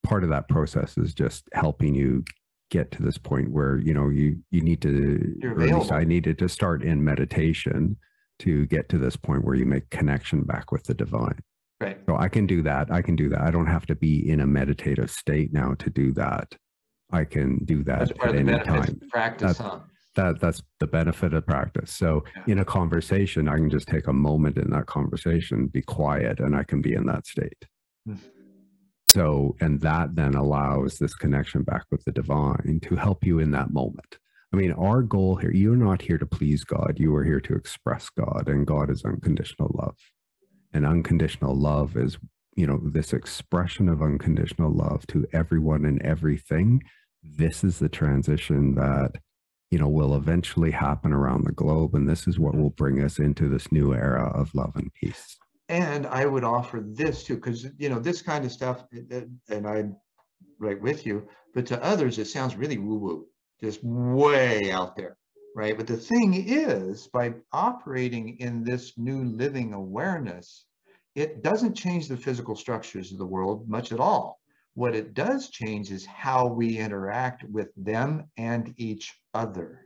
part of that process is just helping you get to this point where you know you you need to You're at least i needed to start in meditation to get to this point where you make connection back with the divine Right. so i can do that i can do that i don't have to be in a meditative state now to do that i can do that That's at any time practice, That's- huh? that that's the benefit of practice so Yeah. in a conversation i can just take a moment in that conversation be quiet and i can be in that state Mm. so and that then allows this connection back with the divine to help you in that moment i mean our goal here you're not here to please god. You are here to express god and god is unconditional love. And unconditional love is you know this expression of unconditional love to everyone and everything. This is the transition that you know will eventually happen around the globe and this is what will bring us into this new era of love and peace. And I would offer this too, because you know this kind of stuff, uh, uh, and I'm right with you. But to others, it sounds really woo-woo, just way out there, right? But the thing is, by operating in this new living awareness, it doesn't change the physical structures of the world much at all. What it does change is how we interact with them and each other.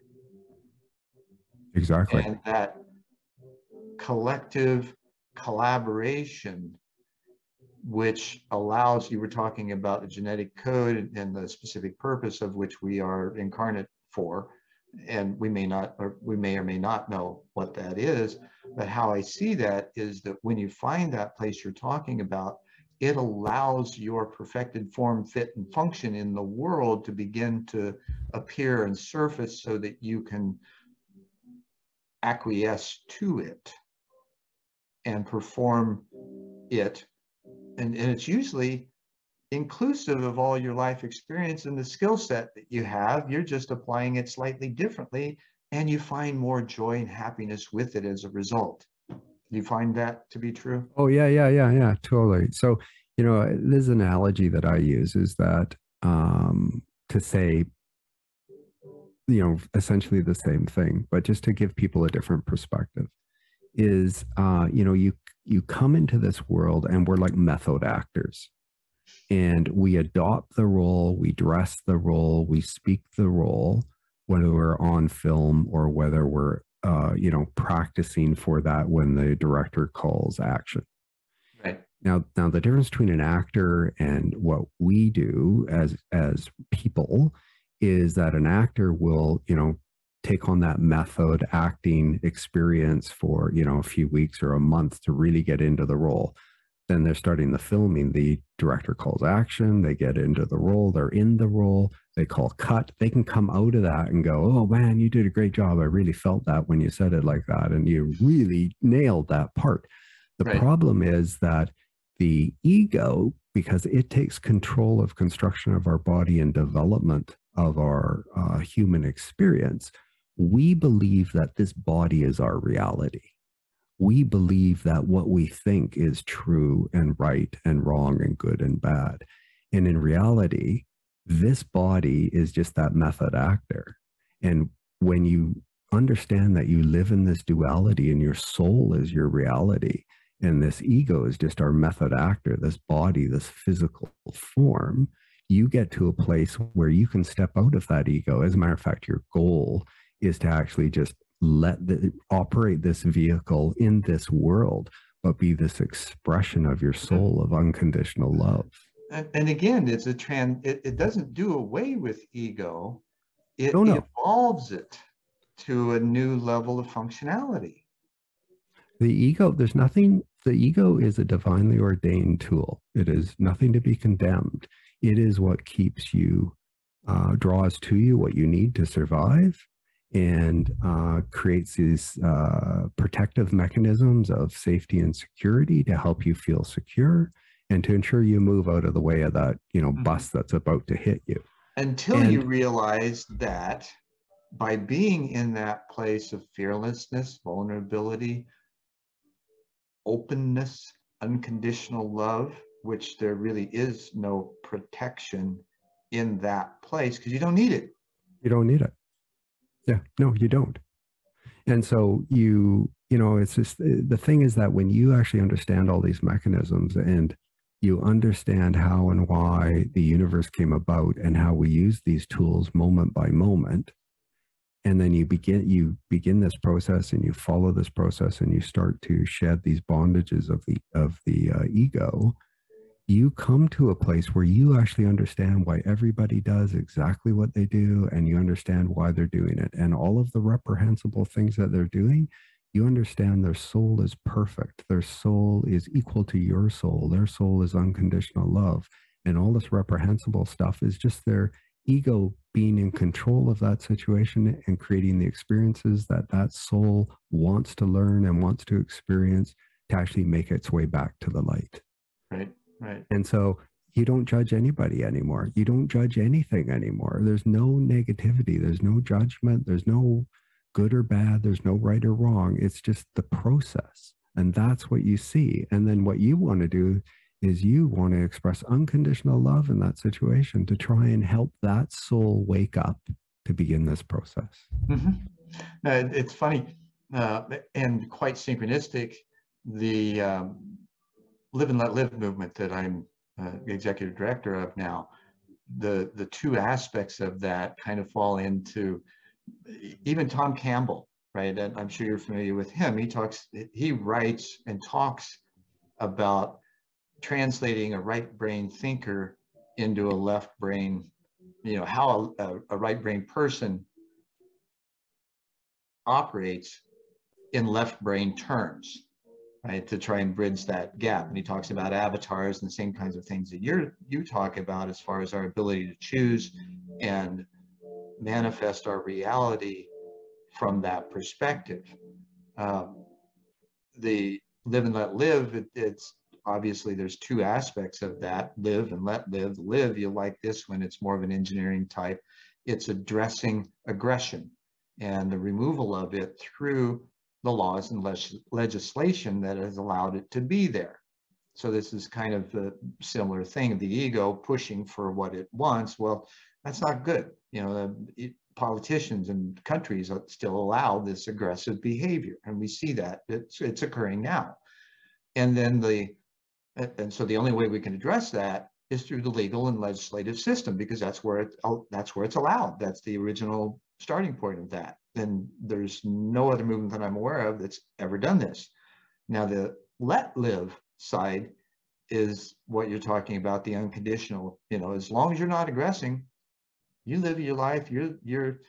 exactly and that collective collaboration which allows you were talking about the genetic code and the specific purpose of which we are incarnate for and we may not or we may or may not know what that is but how i see that is that when you find that place you're talking about it allows your perfected form fit and function in the world to begin to appear and surface so that you can acquiesce to it and perform it and, and it's usually inclusive of all your life experience and the skill set that you have. You're just applying it slightly differently and you find more joy and happiness with it as a result. Do you find that to be true? Oh, yeah, yeah, yeah, yeah, totally. So, you know, this analogy that I use is that um, to say, you know, essentially the same thing, but just to give people a different perspective is, uh, you know, you you come into this world and we're like method actors and we adopt the role, we dress the role, we speak the role, whether we're on film or whether we're, uh, you know, practicing for that when the director calls action. Right. Now, now the difference between an actor and what we do as as people is that an actor will, you know, take on that method acting experience for you know a few weeks or a month to really get into the role. Then they're starting the filming. The director calls action. They get into the role. They're in the role. They call cut. They can come out of that and go oh man you did a great job. I really felt that when you said it like that. And you really nailed that part. The right. problem is that the ego because it takes control of construction of our body and development of our uh, human experience we believe that this body is our reality we believe that what we think is true and right and wrong and good and bad. And in reality, this body is just that method actor. And when you understand that you live in this duality and your soul is your reality, and this ego is just our method actor, this body, this physical form, you get to a place where you can step out of that ego. As a matter of fact, your goal is to actually just let the operate this vehicle in this world, but be this expression of your soul of unconditional love. And, and again, it's a trans. It, it, doesn't do away with ego. It oh, no. evolves it to a new level of functionality. The ego, there's nothing. The ego is a divinely ordained tool. It is nothing to be condemned. It is what keeps you, uh, draws to you what you need to survive and uh, creates these uh, protective mechanisms of safety and security to help you feel secure and to ensure you move out of the way of that you know mm-hmm. bus that's about to hit you. Until and, you realize that by being in that place of fearlessness vulnerability openness unconditional love which there really is no protection in that place because you don't need it. You don't need it yeah, no, you don't. And so you, you know, it's just eh, the thing is that when you actually understand all these mechanisms and you understand how and why the universe came about and how we use these tools moment by moment, and then you begin you begin this process and you follow this process and you start to shed these bondages of the of the uh, ego you come to a place where you actually understand why everybody does exactly what they do and you understand why they're doing it. And all of the reprehensible things that they're doing you understand their soul is perfect. Their soul is equal to your soul. Their soul is unconditional love. And all this reprehensible stuff is just their ego being in control of that situation and creating the experiences that that soul wants to learn and wants to experience to actually make its way back to the light. Right Right. And so you don't judge anybody anymore. You don't judge anything anymore. There's no negativity. There's no judgment. There's no good or bad. There's no right or wrong. It's just the process. And that's what you see. And then what you want to do is you want to express unconditional love in that situation to try and help that soul wake up to begin this process. Mm-hmm. Uh, it's funny uh, and quite synchronistic. The um, Live and Let Live movement that I'm uh, executive director of now, the the two aspects of that kind of fall into even Tom Campbell, right? And I'm sure you're familiar with him. He talks, he writes and talks about translating a right brain thinker into a left brain, you know, how a, a right brain person operates in left brain terms, right? To try and bridge that gap. And he talks about avatars and the same kinds of things that you're you talk about as far as our ability to choose and manifest our reality from that perspective. Um, the live and let live, it, it's obviously there's two aspects of that live and let live live you like this when it's more of an engineering type it's addressing aggression and the removal of it through the laws and legislation that has allowed it to be there so this is kind of a similar thing the ego pushing for what it wants well that's not good you know um, it, politicians and countries still allow this aggressive behavior and we see that it's, it's occurring now and then the and so the only way we can address that is through the legal and legislative system because that's where it oh, that's where it's allowed. That's the original starting point of that. And there's no other movement that I'm aware of that's ever done this. Now the let live side is what you're talking about, the unconditional. You know, as long as you're not aggressing, you live your life. You're you're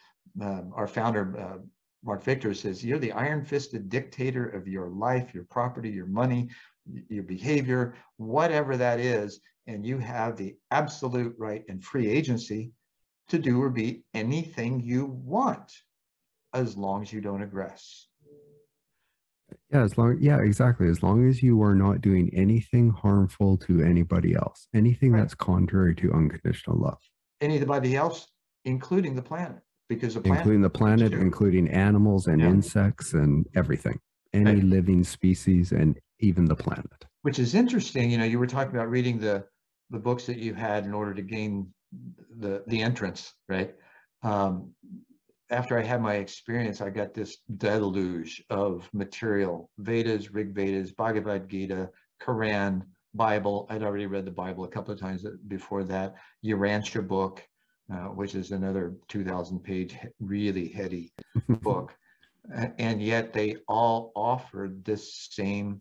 um, our founder uh, Mark Victor says you're the iron-fisted dictator of your life, your property, your money, your behavior, whatever that is, and you have the absolute right and free agency to do or be anything you want as long as you don't aggress. Yeah, as long yeah, exactly. As long as you are not doing anything harmful to anybody else, anything right. that's contrary to unconditional love. Anybody else, including the planet, because the planet including the planet, including animals and yeah. insects and everything, any right. living species and even the planet. Which is interesting. You know, you were talking about reading the the books that you had in order to gain the the entrance, right? Um, after I had my experience, I got this deluge of material: Vedas, Rig Vedas, Bhagavad Gita, Quran, Bible. I'd already read the Bible a couple of times before that. Urantia book, uh, which is another 2,000 page, really heady book. And yet they all offered this same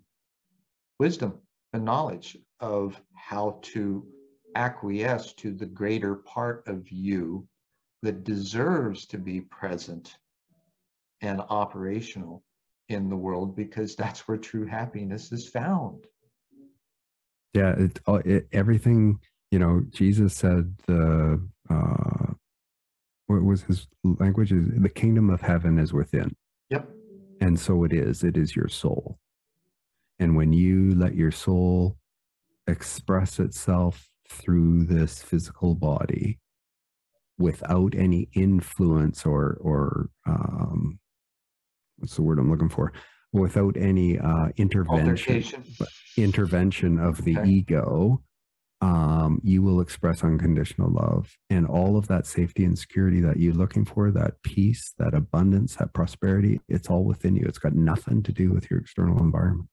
wisdom and knowledge of how to acquiesce to the greater part of you that deserves to be present and operational in the world because that's where true happiness is found. Yeah, it, it everything you know. Jesus said the uh, what was his language? Is the kingdom of heaven is within. Yep. And so it is. It is your soul. And when you let your soul express itself through this physical body without any influence or, or um, what's the word I'm looking for? Without any uh, intervention, intervention of the okay. ego, um, you will express unconditional love and all of that safety and security that you're looking for, that peace, that abundance, that prosperity, it's all within you. It's got nothing to do with your external environment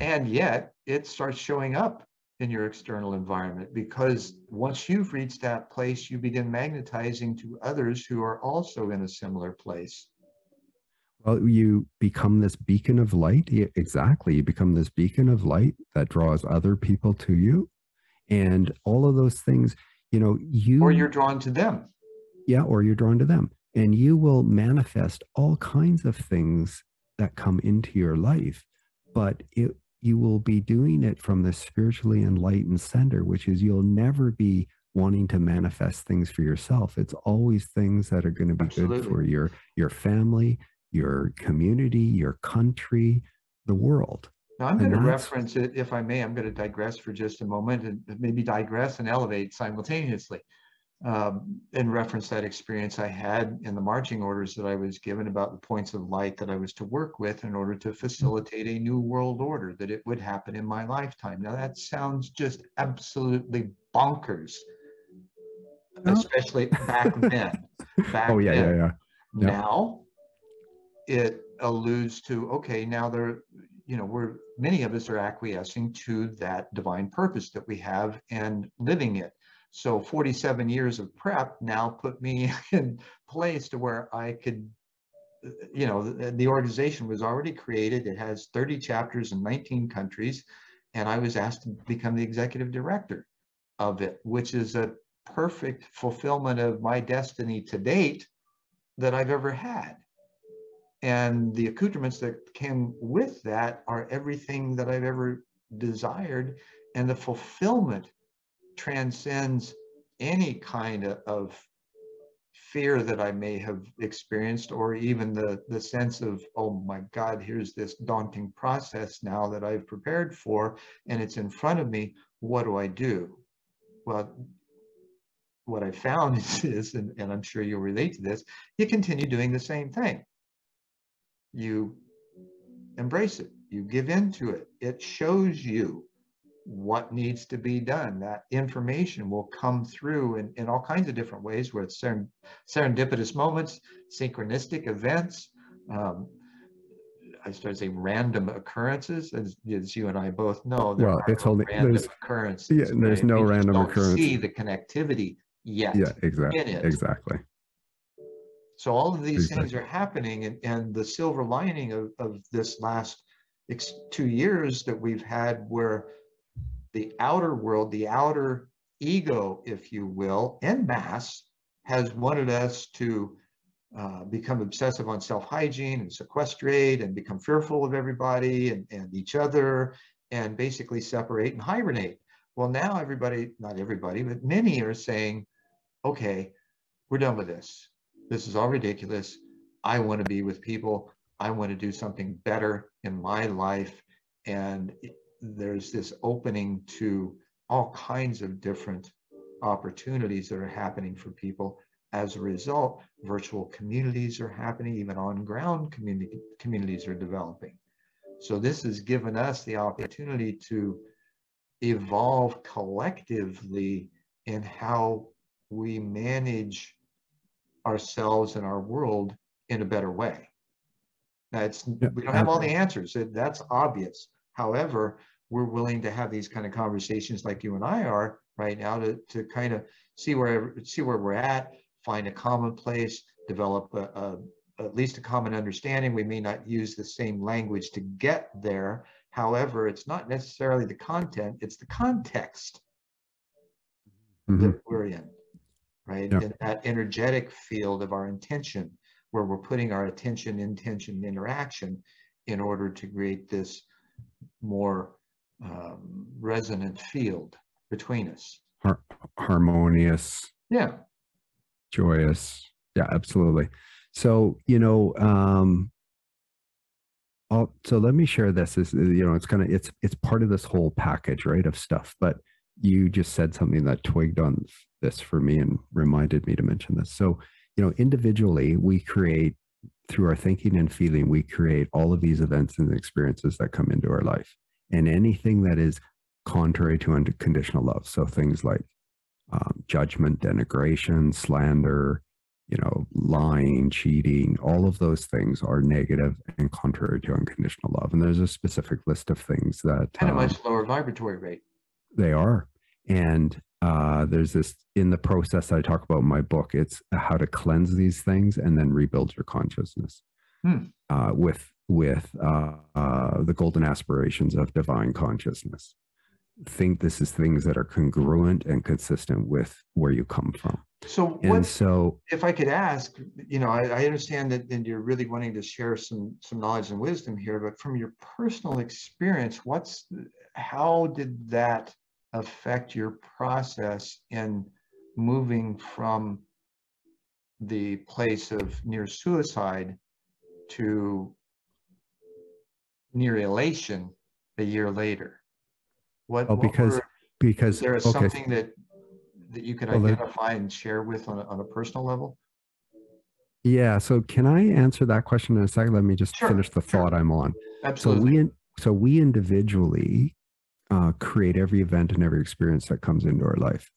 and yet it starts showing up in your external environment because once you've reached that place, you begin magnetizing to others who are also in a similar place. Well, you become this beacon of light. Exactly. You become this beacon of light that draws other people to you. And all of those things, you know, you. Or you're drawn to them. Yeah, or you're drawn to them. And you will manifest all kinds of things that come into your life but it, you will be doing it from the spiritually enlightened center, which is you'll never be wanting to manifest things for yourself. It's always things that are going to be Absolutely. good for your your family, your community, your country, the world. Now I'm going to reference it, if I may. I'm going to digress for just a moment and maybe digress and elevate simultaneously um, in reference that experience I had in the marching orders that I was given about the points of light that I was to work with in order to facilitate a new world order, that it would happen in my lifetime. Now that sounds just absolutely bonkers, especially back then. Back oh yeah, then. yeah, yeah. Now it alludes to, okay, now there, you know, we're, many of us are acquiescing to that divine purpose that we have and living it so 47 years of prep now put me in place to where I could, you know, the, the organization was already created. It has 30 chapters in 19 countries. and I was asked to become the executive director of it, which is a perfect fulfillment of my destiny to date that I've ever had. And the accoutrements that came with that are everything that I've ever desired. And the fulfillment transcends any kind of, fear that I may have experienced, or even the, the sense of, oh my God, here's this daunting process now that I've prepared for, and it's in front of me. What do I do? Well, what I found is, is and, and I'm sure you'll relate to this, you continue doing the same thing. You embrace it, you give into it. It shows you what needs to be done. That information will come through in, in all kinds of different ways, where it's seren, serendipitous moments, synchronistic events, um, I started saying random occurrences, as, as you and I both know. There well, it's only random there's, occurrences. Yeah, there's right? no we random occurrence. See the connectivity yet. Yeah, exactly. Exactly. So all of these exactly. things are happening, and, and the silver lining of, of this last two years that we've had, where the outer world, the outer ego, if you will, en masse, has wanted us to uh, become obsessive on self-hygiene and sequestrate and become fearful of everybody and, and each other and basically separate and hibernate. Well, now everybody, not everybody, but many are saying, okay, we're done with this. This is all ridiculous. I want to be with people. I want to do something better in my life. And there's this opening to all kinds of different opportunities that are happening for people. As a result, virtual communities are happening, even on ground community, communities are developing. So this has given us the opportunity to evolve collectively in how we manage ourselves and our world in a better way. Now, it's, we don't have all the answers. That's obvious. However, we're willing to have these kind of conversations like you and I are right now to, to kind of see where see where we're at, find a common place, develop a, a at least a common understanding. We may not use the same language to get there. However, it's not necessarily the content, it's the context mm-hmm. that we're in, right? In that energetic field of our intention, where we're putting our attention, intention, interaction in order to create this more um, resonant field between us. Har- harmonious. Yeah. Joyous. Yeah, absolutely. So, you know, um, I'll, so let me share this is, you know, it's kind of, it's, it's part of this whole package, right. Of stuff, but you just said something that twigged on this for me and reminded me to mention this. So, you know, individually we create through our thinking and feeling, we create all of these events and experiences that come into our life and anything that is contrary to unconditional love. So things like um, judgment, denigration, slander, you know, lying, cheating, all of those things are negative and contrary to unconditional love. And there's a specific list of things that and a um, much lower vibratory rate. They are. And uh, there's this in the process I talk about in my book. It's how to cleanse these things and then rebuild your consciousness hmm. uh, with with uh, uh, the golden aspirations of divine consciousness. Think this is things that are congruent and consistent with where you come from. So, and so if I could ask, you know, I, I understand that, and you're really wanting to share some some knowledge and wisdom here, but from your personal experience, what's how did that affect your process in moving from the place of near suicide to near elation a year later? What, oh, because were, because there is okay. something that that you can well, identify and share with on a, on a personal level? Yeah. So can I answer that question in a second? Let me just sure, finish the sure. thought I'm on. Absolutely. So we so we individually uh, create every event and every experience that comes into our life.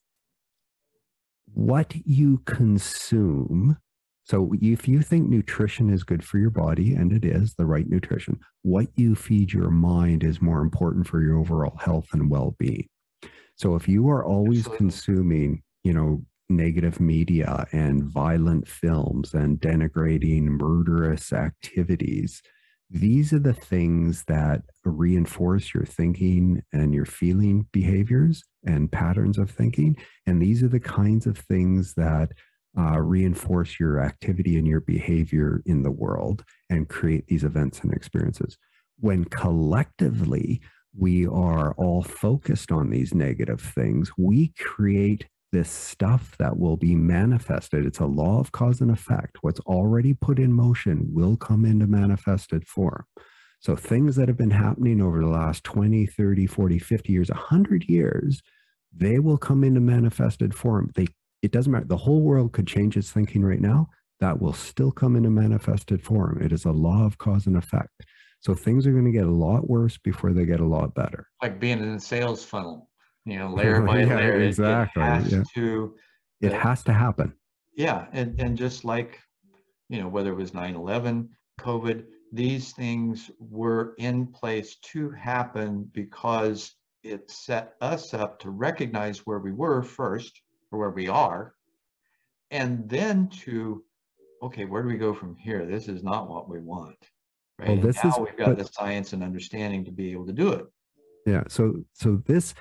What you consume so if you think nutrition is good for your body, and it is the right nutrition, what you feed your mind is more important for your overall health and well-being. So if you are always Absolutely. consuming, you know, negative media and violent films and denigrating murderous activities, these are the things that reinforce your thinking and your feeling behaviors and patterns of thinking. And these are the kinds of things that uh, reinforce your activity and your behavior in the world and create these events and experiences. When collectively we are all focused on these negative things, we create this stuff that will be manifested. It's a law of cause and effect. What's already put in motion will come into manifested form. So things that have been happening over the last 20, 30, 40, 50 years, 100 years, they will come into manifested form. They it doesn't matter. The whole world could change its thinking right now. That will still come in a manifested form. It is a law of cause and effect. So things are going to get a lot worse before they get a lot better. Like being in a sales funnel you know, layer by yeah, layer. Exactly. It, it has yeah. to. It uh, has to happen. Yeah, and and just like, you know, whether it was 9/11, COVID, these things were in place to happen because it set us up to recognize where we were first, or where we are, and then to, okay, where do we go from here? This is not what we want. Right. Well, this now is, we've got but, the science and understanding to be able to do it. Yeah. So so this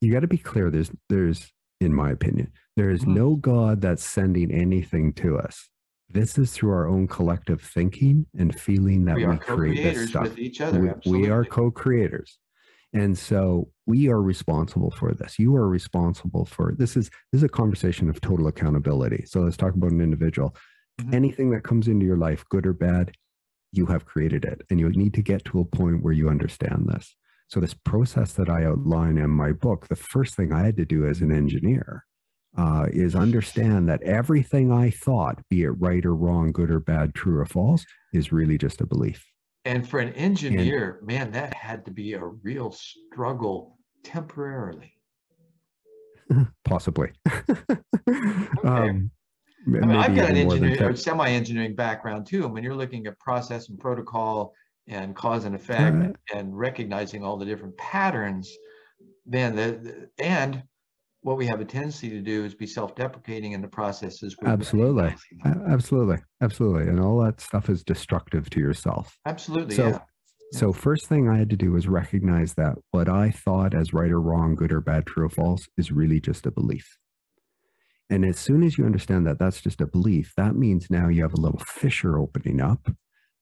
you got to be clear. There's, there's, in my opinion, there is mm-hmm. no God that's sending anything to us. This is through our own collective thinking and feeling that we, we create this stuff. With each other, we, we are co-creators. And so we are responsible for this. You are responsible for this is this is a conversation of total accountability. So let's talk about an individual. Mm-hmm. Anything that comes into your life, good or bad, you have created it. And you need to get to a point where you understand this. So, this process that I outline in my book, the first thing I had to do as an engineer uh, is understand that everything I thought, be it right or wrong, good or bad, true or false, is really just a belief. And for an engineer, and, man, that had to be a real struggle temporarily. Possibly. okay. um, I mean, I've got an engineering or semi-engineering background too. And when you're looking at process and protocol and cause and effect right. and recognizing all the different patterns, then the, the, and what we have a tendency to do is be self-deprecating in the processes. Absolutely, absolutely, absolutely, and all that stuff is destructive to yourself. Absolutely. So, yeah. so first thing I had to do was recognize that what I thought as right or wrong, good or bad, true or false, is really just a belief. And as soon as you understand that that's just a belief, that means now you have a little fissure opening up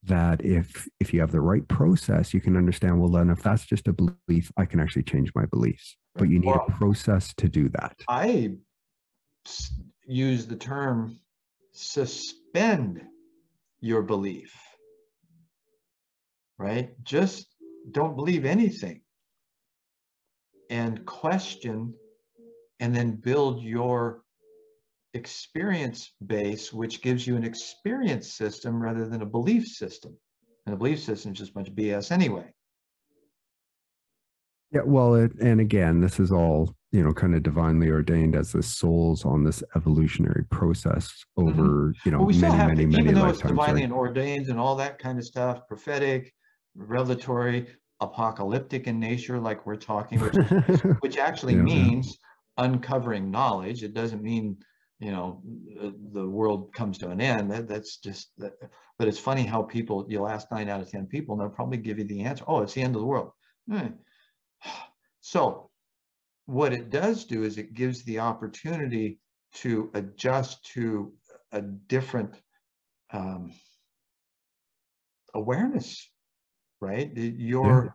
that if if you have the right process you can understand well then if that's just a belief i can actually change my beliefs. But you need well, a process to do that. I use the term suspend your belief. Right? Just don't believe anything. And question and then build your experience base, which gives you an experience system rather than a belief system. And a belief system is just of BS anyway. Yeah, well, it, and again, this is all you know, kind of divinely ordained as the souls on this evolutionary process over mm-hmm. you know well, we many, have, many, many, even though it's divinely right? and ordained and all that kind of stuff, prophetic, revelatory, apocalyptic in nature, like we're talking, which, which actually yeah, means uncovering knowledge. It doesn't mean you know the world comes to an end that, that's just that, but it's funny how people you'll ask nine out of ten people and they'll probably give you the answer oh it's the end of the world hmm. so what it does do is it gives the opportunity to adjust to a different um, awareness right you're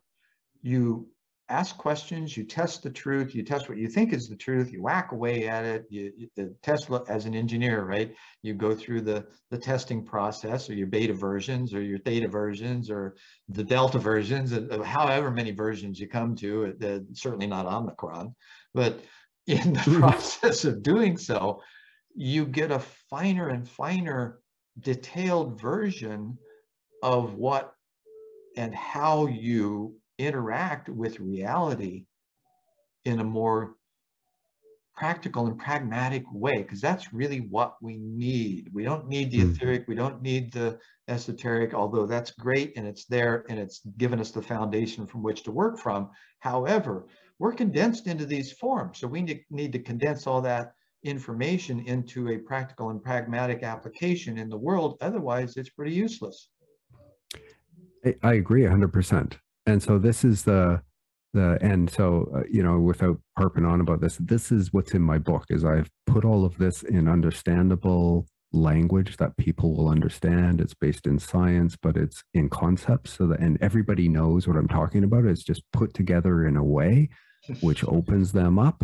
yeah. you ask questions, you test the truth, you test what you think is the truth, you whack away at it, you, you test as an engineer, right? You go through the, the testing process or your beta versions or your theta versions or the delta versions, and however many versions you come to, uh, certainly not Omicron, but in the process of doing so, you get a finer and finer detailed version of what and how you interact with reality in a more practical and pragmatic way because that's really what we need we don't need the hmm. etheric we don't need the esoteric although that's great and it's there and it's given us the foundation from which to work from however we're condensed into these forms so we need to condense all that information into a practical and pragmatic application in the world otherwise it's pretty useless I, I agree 100%. And so this is the the and so uh, you know without harping on about this this is what's in my book is i've put all of this in understandable language that people will understand it's based in science but it's in concepts so that and everybody knows what i'm talking about it's just put together in a way which opens them up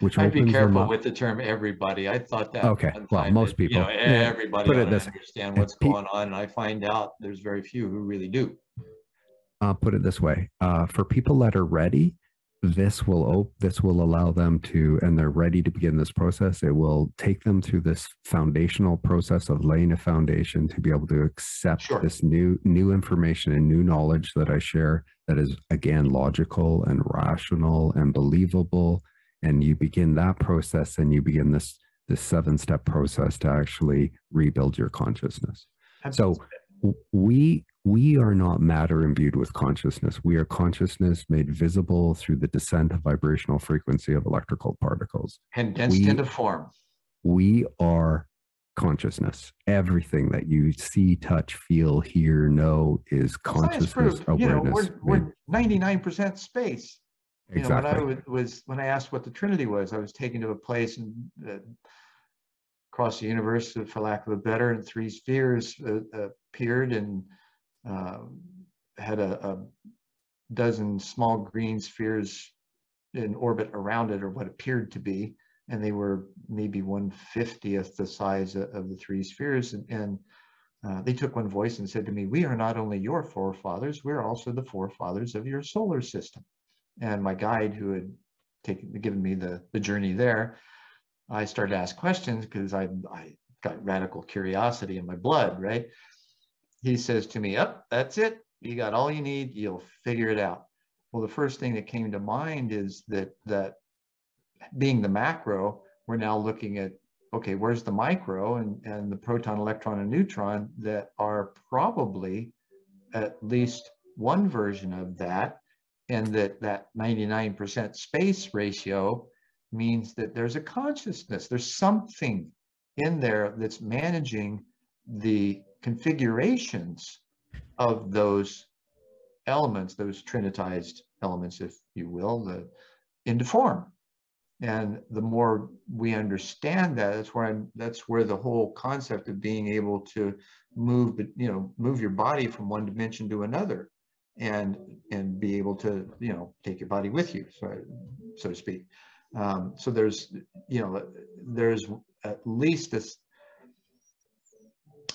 which I'd be careful with the term everybody. I thought that. Okay, well, most that, people. You know, yeah, everybody put it this, understand what's going on, and I find out there's very few who really do. I'll put it this way: uh, for people that are ready, this will op- this will allow them to, and they're ready to begin this process. It will take them through this foundational process of laying a foundation to be able to accept sure. this new new information and new knowledge that I share. That is again logical and rational and believable. And you begin that process, and you begin this this seven step process to actually rebuild your consciousness. So we we are not matter imbued with consciousness. We are consciousness made visible through the descent of vibrational frequency of electrical particles. Condensed we, into form. We are consciousness. Everything that you see, touch, feel, hear, know is consciousness awareness. You know, we're, we're 99% space. Exactly. Know, when I was when I asked what the Trinity was, I was taken to a place and uh, across the universe, for lack of a better, and three spheres uh, appeared and uh, had a, a, dozen small green spheres in orbit around it, or what appeared to be, and they were maybe one fiftieth the size of, of the three spheres. And, and uh, they took one voice and said to me, "We are not only your forefathers; we're also the forefathers of your solar system." And my guide, who had taken given me the the journey there, I started to ask questions because I I got radical curiosity in my blood, right? He says to me, oh, that's it. You got all you need. You'll figure it out. Well, the first thing that came to mind is that that being the macro, we're now looking at okay, where's the micro and, and the proton, electron, and neutron that are probably at least one version of that, and that that 99% space ratio means that there's a consciousness, there's something in there that's managing the configurations of those elements, those trinitized elements, if you will, the, into form. And the more we understand that, that's where I'm, that's where the whole concept of being able to move, you know, move your body from one dimension to another and and be able to, you know, take your body with you, so, so to speak. Um, so there's, you know, there's at least this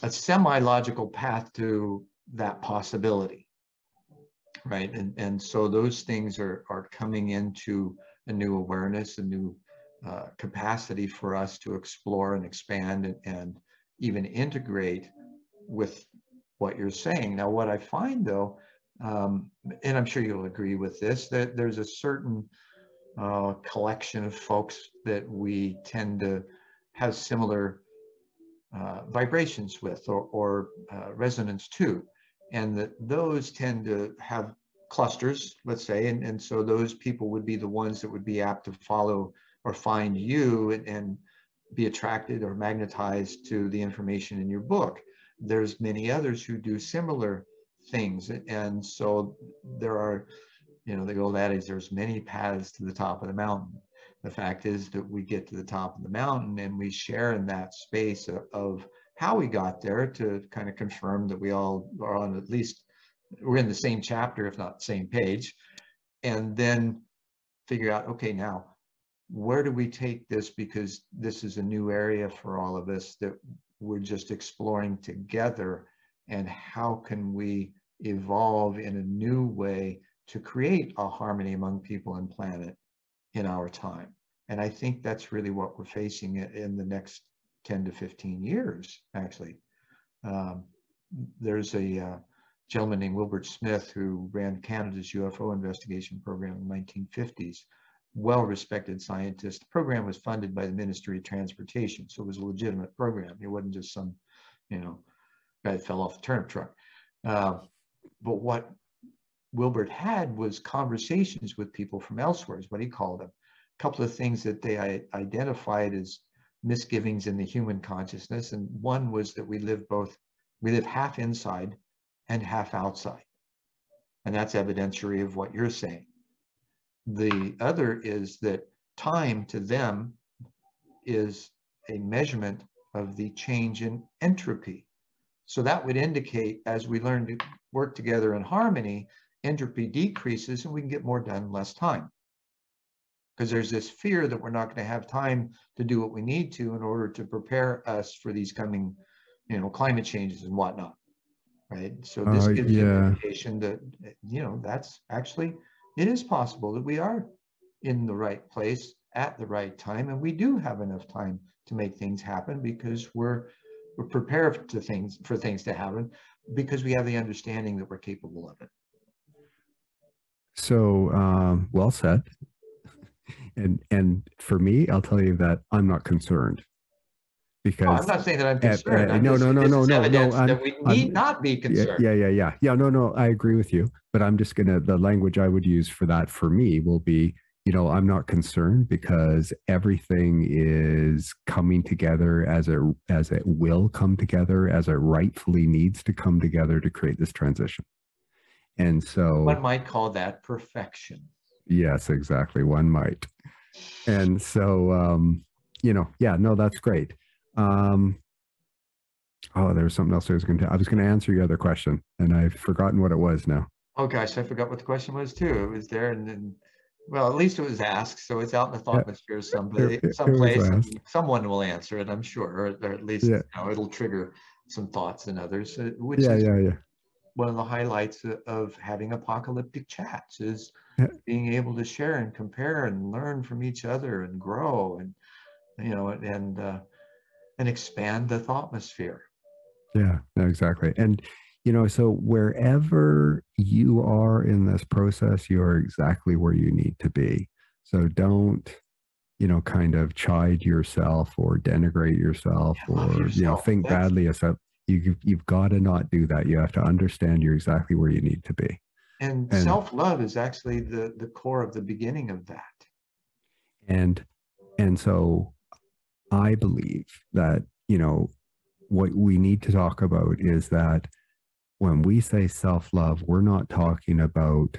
a semi-logical path to that possibility right? And and so those things are are coming into a new awareness a new uh, capacity for us to explore and expand and, and even integrate with what you're saying. Now what i find though um, and i'm sure you'll agree with this that there's a certain uh, collection of folks that we tend to have similar uh, vibrations with or, or uh, resonance to. And that those tend to have clusters, let's say, and, and so those people would be the ones that would be apt to follow or find you and, and be attracted or magnetized to the information in your book. There's many others who do similar things. And so there are, you know, the old adage, there's many paths to the top of the mountain the fact is that we get to the top of the mountain and we share in that space of, of how we got there to kind of confirm that we all are on at least we're in the same chapter if not same page and then figure out okay now where do we take this? Because this is a new area for all of us that we're just exploring together and how can we evolve in a new way to create a harmony among people and planet in our time. And I think that's really what we're facing in the next 10 to 15 years, actually. Um, there's a uh, gentleman named Wilbert Smith who ran Canada's UFO investigation program in the 1950s. Well-respected scientist. The program was funded by the Ministry of Transportation, so it was a legitimate program. It wasn't just some, you know, guy that fell off the turnip truck. Uh, but what Wilbert had was conversations with people from elsewhere, is what he called them. A couple of things that they identified as misgivings in the human consciousness. And one was that we live both, we live half inside and half outside. And that's evidentiary of what you're saying. The other is that time to them is a measurement of the change in entropy. So that would indicate as we learn to work together in harmony, entropy decreases and we can get more done in less time. Because there's this fear that we're not going to have time to do what we need to in order to prepare us for these coming, you know, climate changes and whatnot. Right. So this Uh, gives you an yeah. indication that, you know, that's actually, it is possible that we are in the right place at the right time and we do have enough time to make things happen because we're we're prepared to things for things to happen because we have the understanding that we're capable of it. So um, well said. And and for me, I'll tell you that I'm not concerned No, because I'm not saying that I'm concerned. uh, I'm no, just- no, no, this no, no, no, That we I'm- need not be yeah, concerned. yeah, yeah, yeah, yeah. No, no, I agree with you. But I'm just gonna the language I would use for that for me will be, you know, I'm not concerned because everything is coming together as it as it will come together, as it rightfully needs to come together to create this transition. And so One might call that perfection. Yes, exactly. One might. And so, um, you know, yeah, no, that's great. Um, oh, there was something else I was going to, I was going to answer your other question and I've forgotten what it was now. Oh gosh, I forgot what the question was too. It was there and then, well, at least it was asked, so it's out in the Yeah. thought somebody, it someplace, and someone will answer it, I'm sure, or, or at least, Yeah. you know, it'll trigger some thoughts in others, uh, which Yeah, is yeah, yeah. One of the highlights of having apocalyptic chats is Yeah. being able to share and compare and learn from each other and grow and, you know, and, uh, and expand the thoughtmosphere. Yeah, exactly. And, you know, so wherever you are in this process, you're exactly where you need to be. So don't, you know, kind of chide yourself or denigrate yourself Yeah, or, you know, think That's- badly of yourself. You, you've got to not do that. You have to understand you're exactly where you need to be. And, And- self-love is actually the, the core of the beginning of that. and and so i believe that you know what we need to talk about is that when we say self-love we're not talking about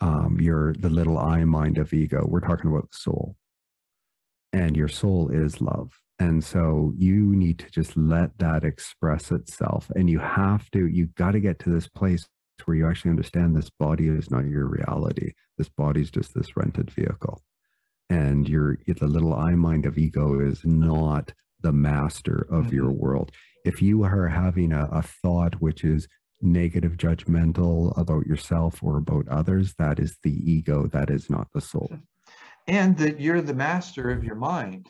um your the little i mind of ego we're talking about the soul and your soul is love and so you need to just let that express itself. And you have to you got to get to this place where you actually understand this body is not your reality. This body is just this rented vehicle. And your the little i mind of ego is not the master of your mm-hmm. world. If you are having a, a thought which is negative judgmental about yourself or about others that is the ego. That is not the soul. Hmm. And that you're the master of your mind.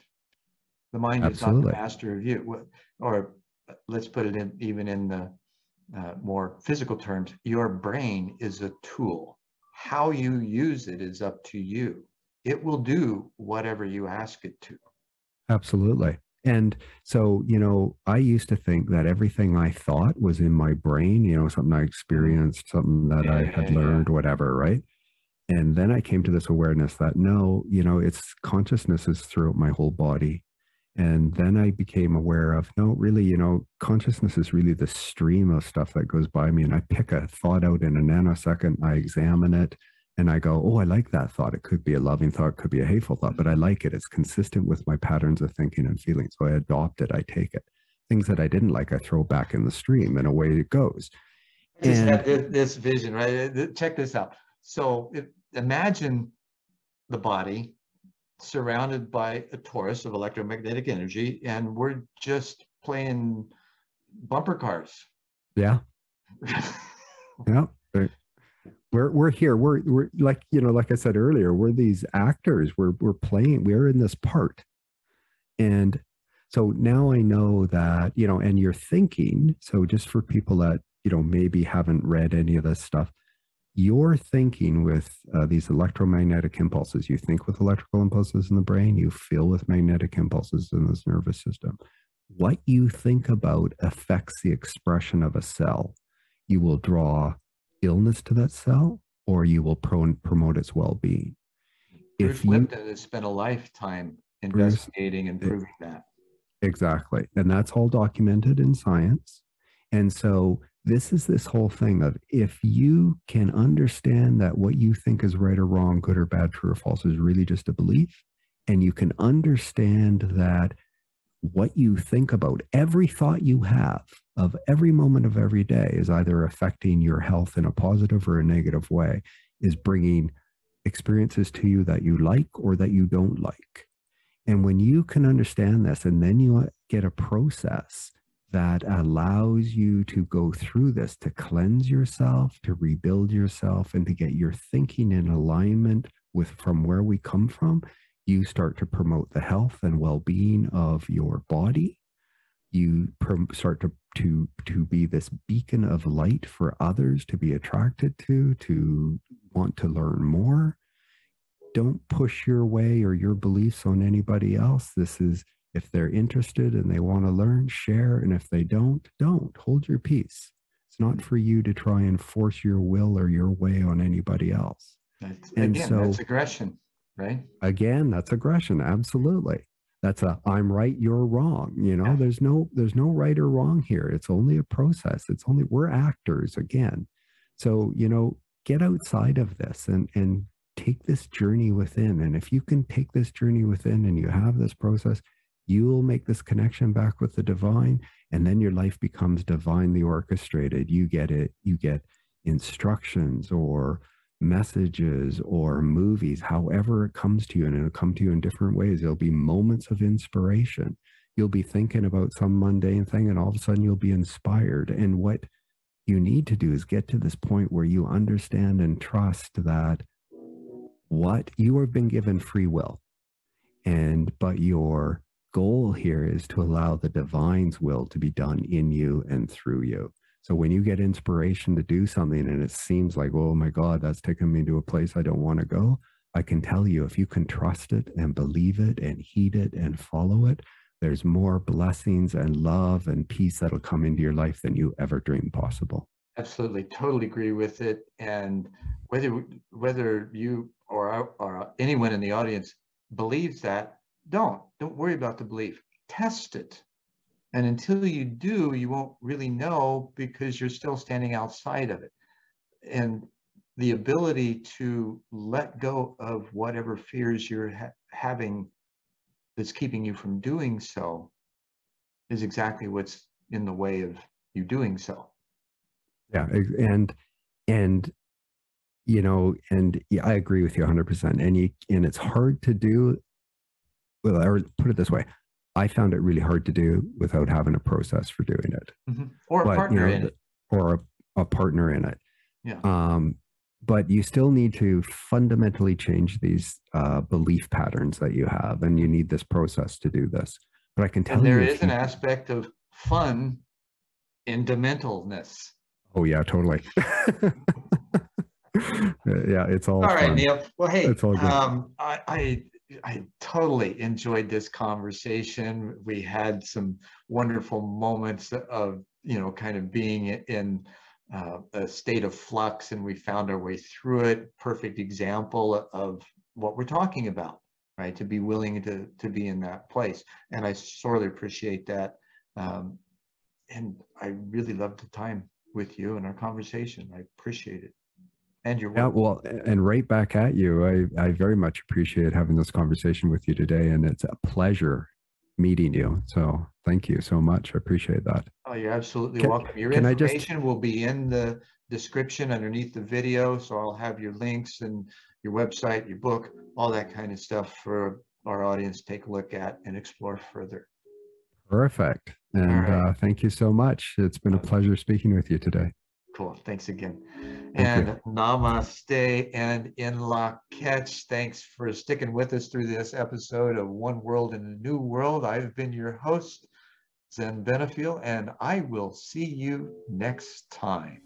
The mind is not the master of you. Or let's put it in even in the uh, more physical terms, your brain is a tool. How you use it is up to you. It will do whatever you ask it to. Absolutely. And so, you know, I used to think that everything I thought was in my brain, you know, something I experienced, something that I had yeah, yeah. learned, whatever, right? And then I came to this awareness that no, you know, it's consciousness is throughout my whole body. And then I became aware of no, really, you know, consciousness is really the stream of stuff that goes by me. And I pick a thought out in a nanosecond, I examine it, and I go, oh, I like that thought. It could be a loving thought, it could be a hateful thought, but I like it. It's consistent with my patterns of thinking and feeling. So I adopt it, I take it. Things that I didn't like, I throw back in the stream, and away it goes. I just And- this, this vision, right? Check this out. So if, imagine the body surrounded by a torus of electromagnetic energy, and we're just playing bumper cars. Yeah. Yeah. We're we're here. We're we're like you know, like I said earlier, we're these actors. We're we're playing. We're in this part, and so now I know that you know, and you're thinking. So just for people that you know maybe haven't read any of this stuff, you're thinking with uh, these electromagnetic impulses. You think with electrical impulses in the brain. You feel with magnetic impulses in this nervous system. What you think about affects the expression of a cell. You will draw illness to that cell or you will pro- promote its well-being Bruce if you Lipton has spent a lifetime investigating and proving that. exactly and that's all documented in science and so this is this whole thing of if you can understand that what you think is right or wrong, good or bad, true or false is really just a belief, and you can understand that what you think about every thought you have of every moment of every day is either affecting your health in a positive or a negative way, is bringing experiences to you that you like or that you don't like. And when you can understand this, and then you get a process that allows you to go through this to cleanse yourself, to rebuild yourself, and to get your thinking in alignment with from where we come from, you start to promote the health and well-being of your body. You start to to to be this beacon of light for others to be attracted to, to want to learn more. Don't push your way or your beliefs on anybody else. This is if they're interested and they want to learn, share. And if they don't, don't. Hold your peace. It's not for you to try and force your will or your way on anybody else. That's, and again, so, that's aggression, right? Again, that's aggression. Absolutely. That's a I'm right, you're wrong. You know, yeah. there's no there's no right or wrong here. It's only a process. It's only we're actors again. So, you know, get outside of this and and take this journey within. And if you can take this journey within and you have this process, you will make this connection back with the divine and then your life becomes divinely orchestrated. You get it you get instructions or messages or movies however it comes to you and it'll come to you in different ways. There'll be moments of inspiration. You'll be thinking about some mundane thing and all of a sudden you'll be inspired. And what you need to do is get to this point where you understand and trust that what you have been given free will and but your goal here is to allow the divine's will to be done in you and through you. So when you get inspiration to do something and it seems like, oh my God, that's taking me to a place I don't want to go, I can tell you if you can trust it and believe it and heed it and follow it, there's more blessings and love and peace that'll come into your life than you ever dreamed possible. Absolutely, totally agree with it. And whether whether you or, or anyone in the audience believes that, don't. Don't worry about the belief. Test it. And until you do, you won't really know because you're still standing outside of it. And the ability to let go of whatever fears you're ha having that's keeping you from doing so is exactly what's in the way of you doing so. Yeah. And, and, you know, and yeah, I agree with you 100%. And you, and it's hard to do well, or put it this way, I found it really hard to do without having a process for doing it. Mm-hmm. Or a but, partner you know, in it. Or a, a partner in it. Yeah. Um, but you still need to fundamentally change these uh, belief patterns that you have, and you need this process to do this. But I can tell and there you, there is an aspect of fun in dementalness. Oh yeah, totally. yeah, it's all. All right, fun. Neil. Well, hey, it's all good. Um, I, I I totally enjoyed this conversation. We had some wonderful moments of, you know, kind of being in uh, a state of flux and we found our way through it. Perfect example of what we're talking about, right? To be willing to, to be in that place. And I sorely appreciate that. Um, and I really loved the time with you and our conversation. I appreciate it and your work. Yeah, well, and right back at you. I, I very much appreciate having this conversation with you today, and it's a pleasure meeting you. So thank you so much. I appreciate that. Oh, you're absolutely can, welcome. Your information just... will be in the description underneath the video. So I'll have your links and your website, your book, all that kind of stuff for our audience to take a look at and explore further. Perfect. And right. uh, thank you so much. It's been a pleasure speaking with you today. Cool. Thanks again. And namaste and in lak'ech. Thanks for sticking with us through this episode of One World in a New World. I've been your host, Zen Benefiel, and I will see you next time.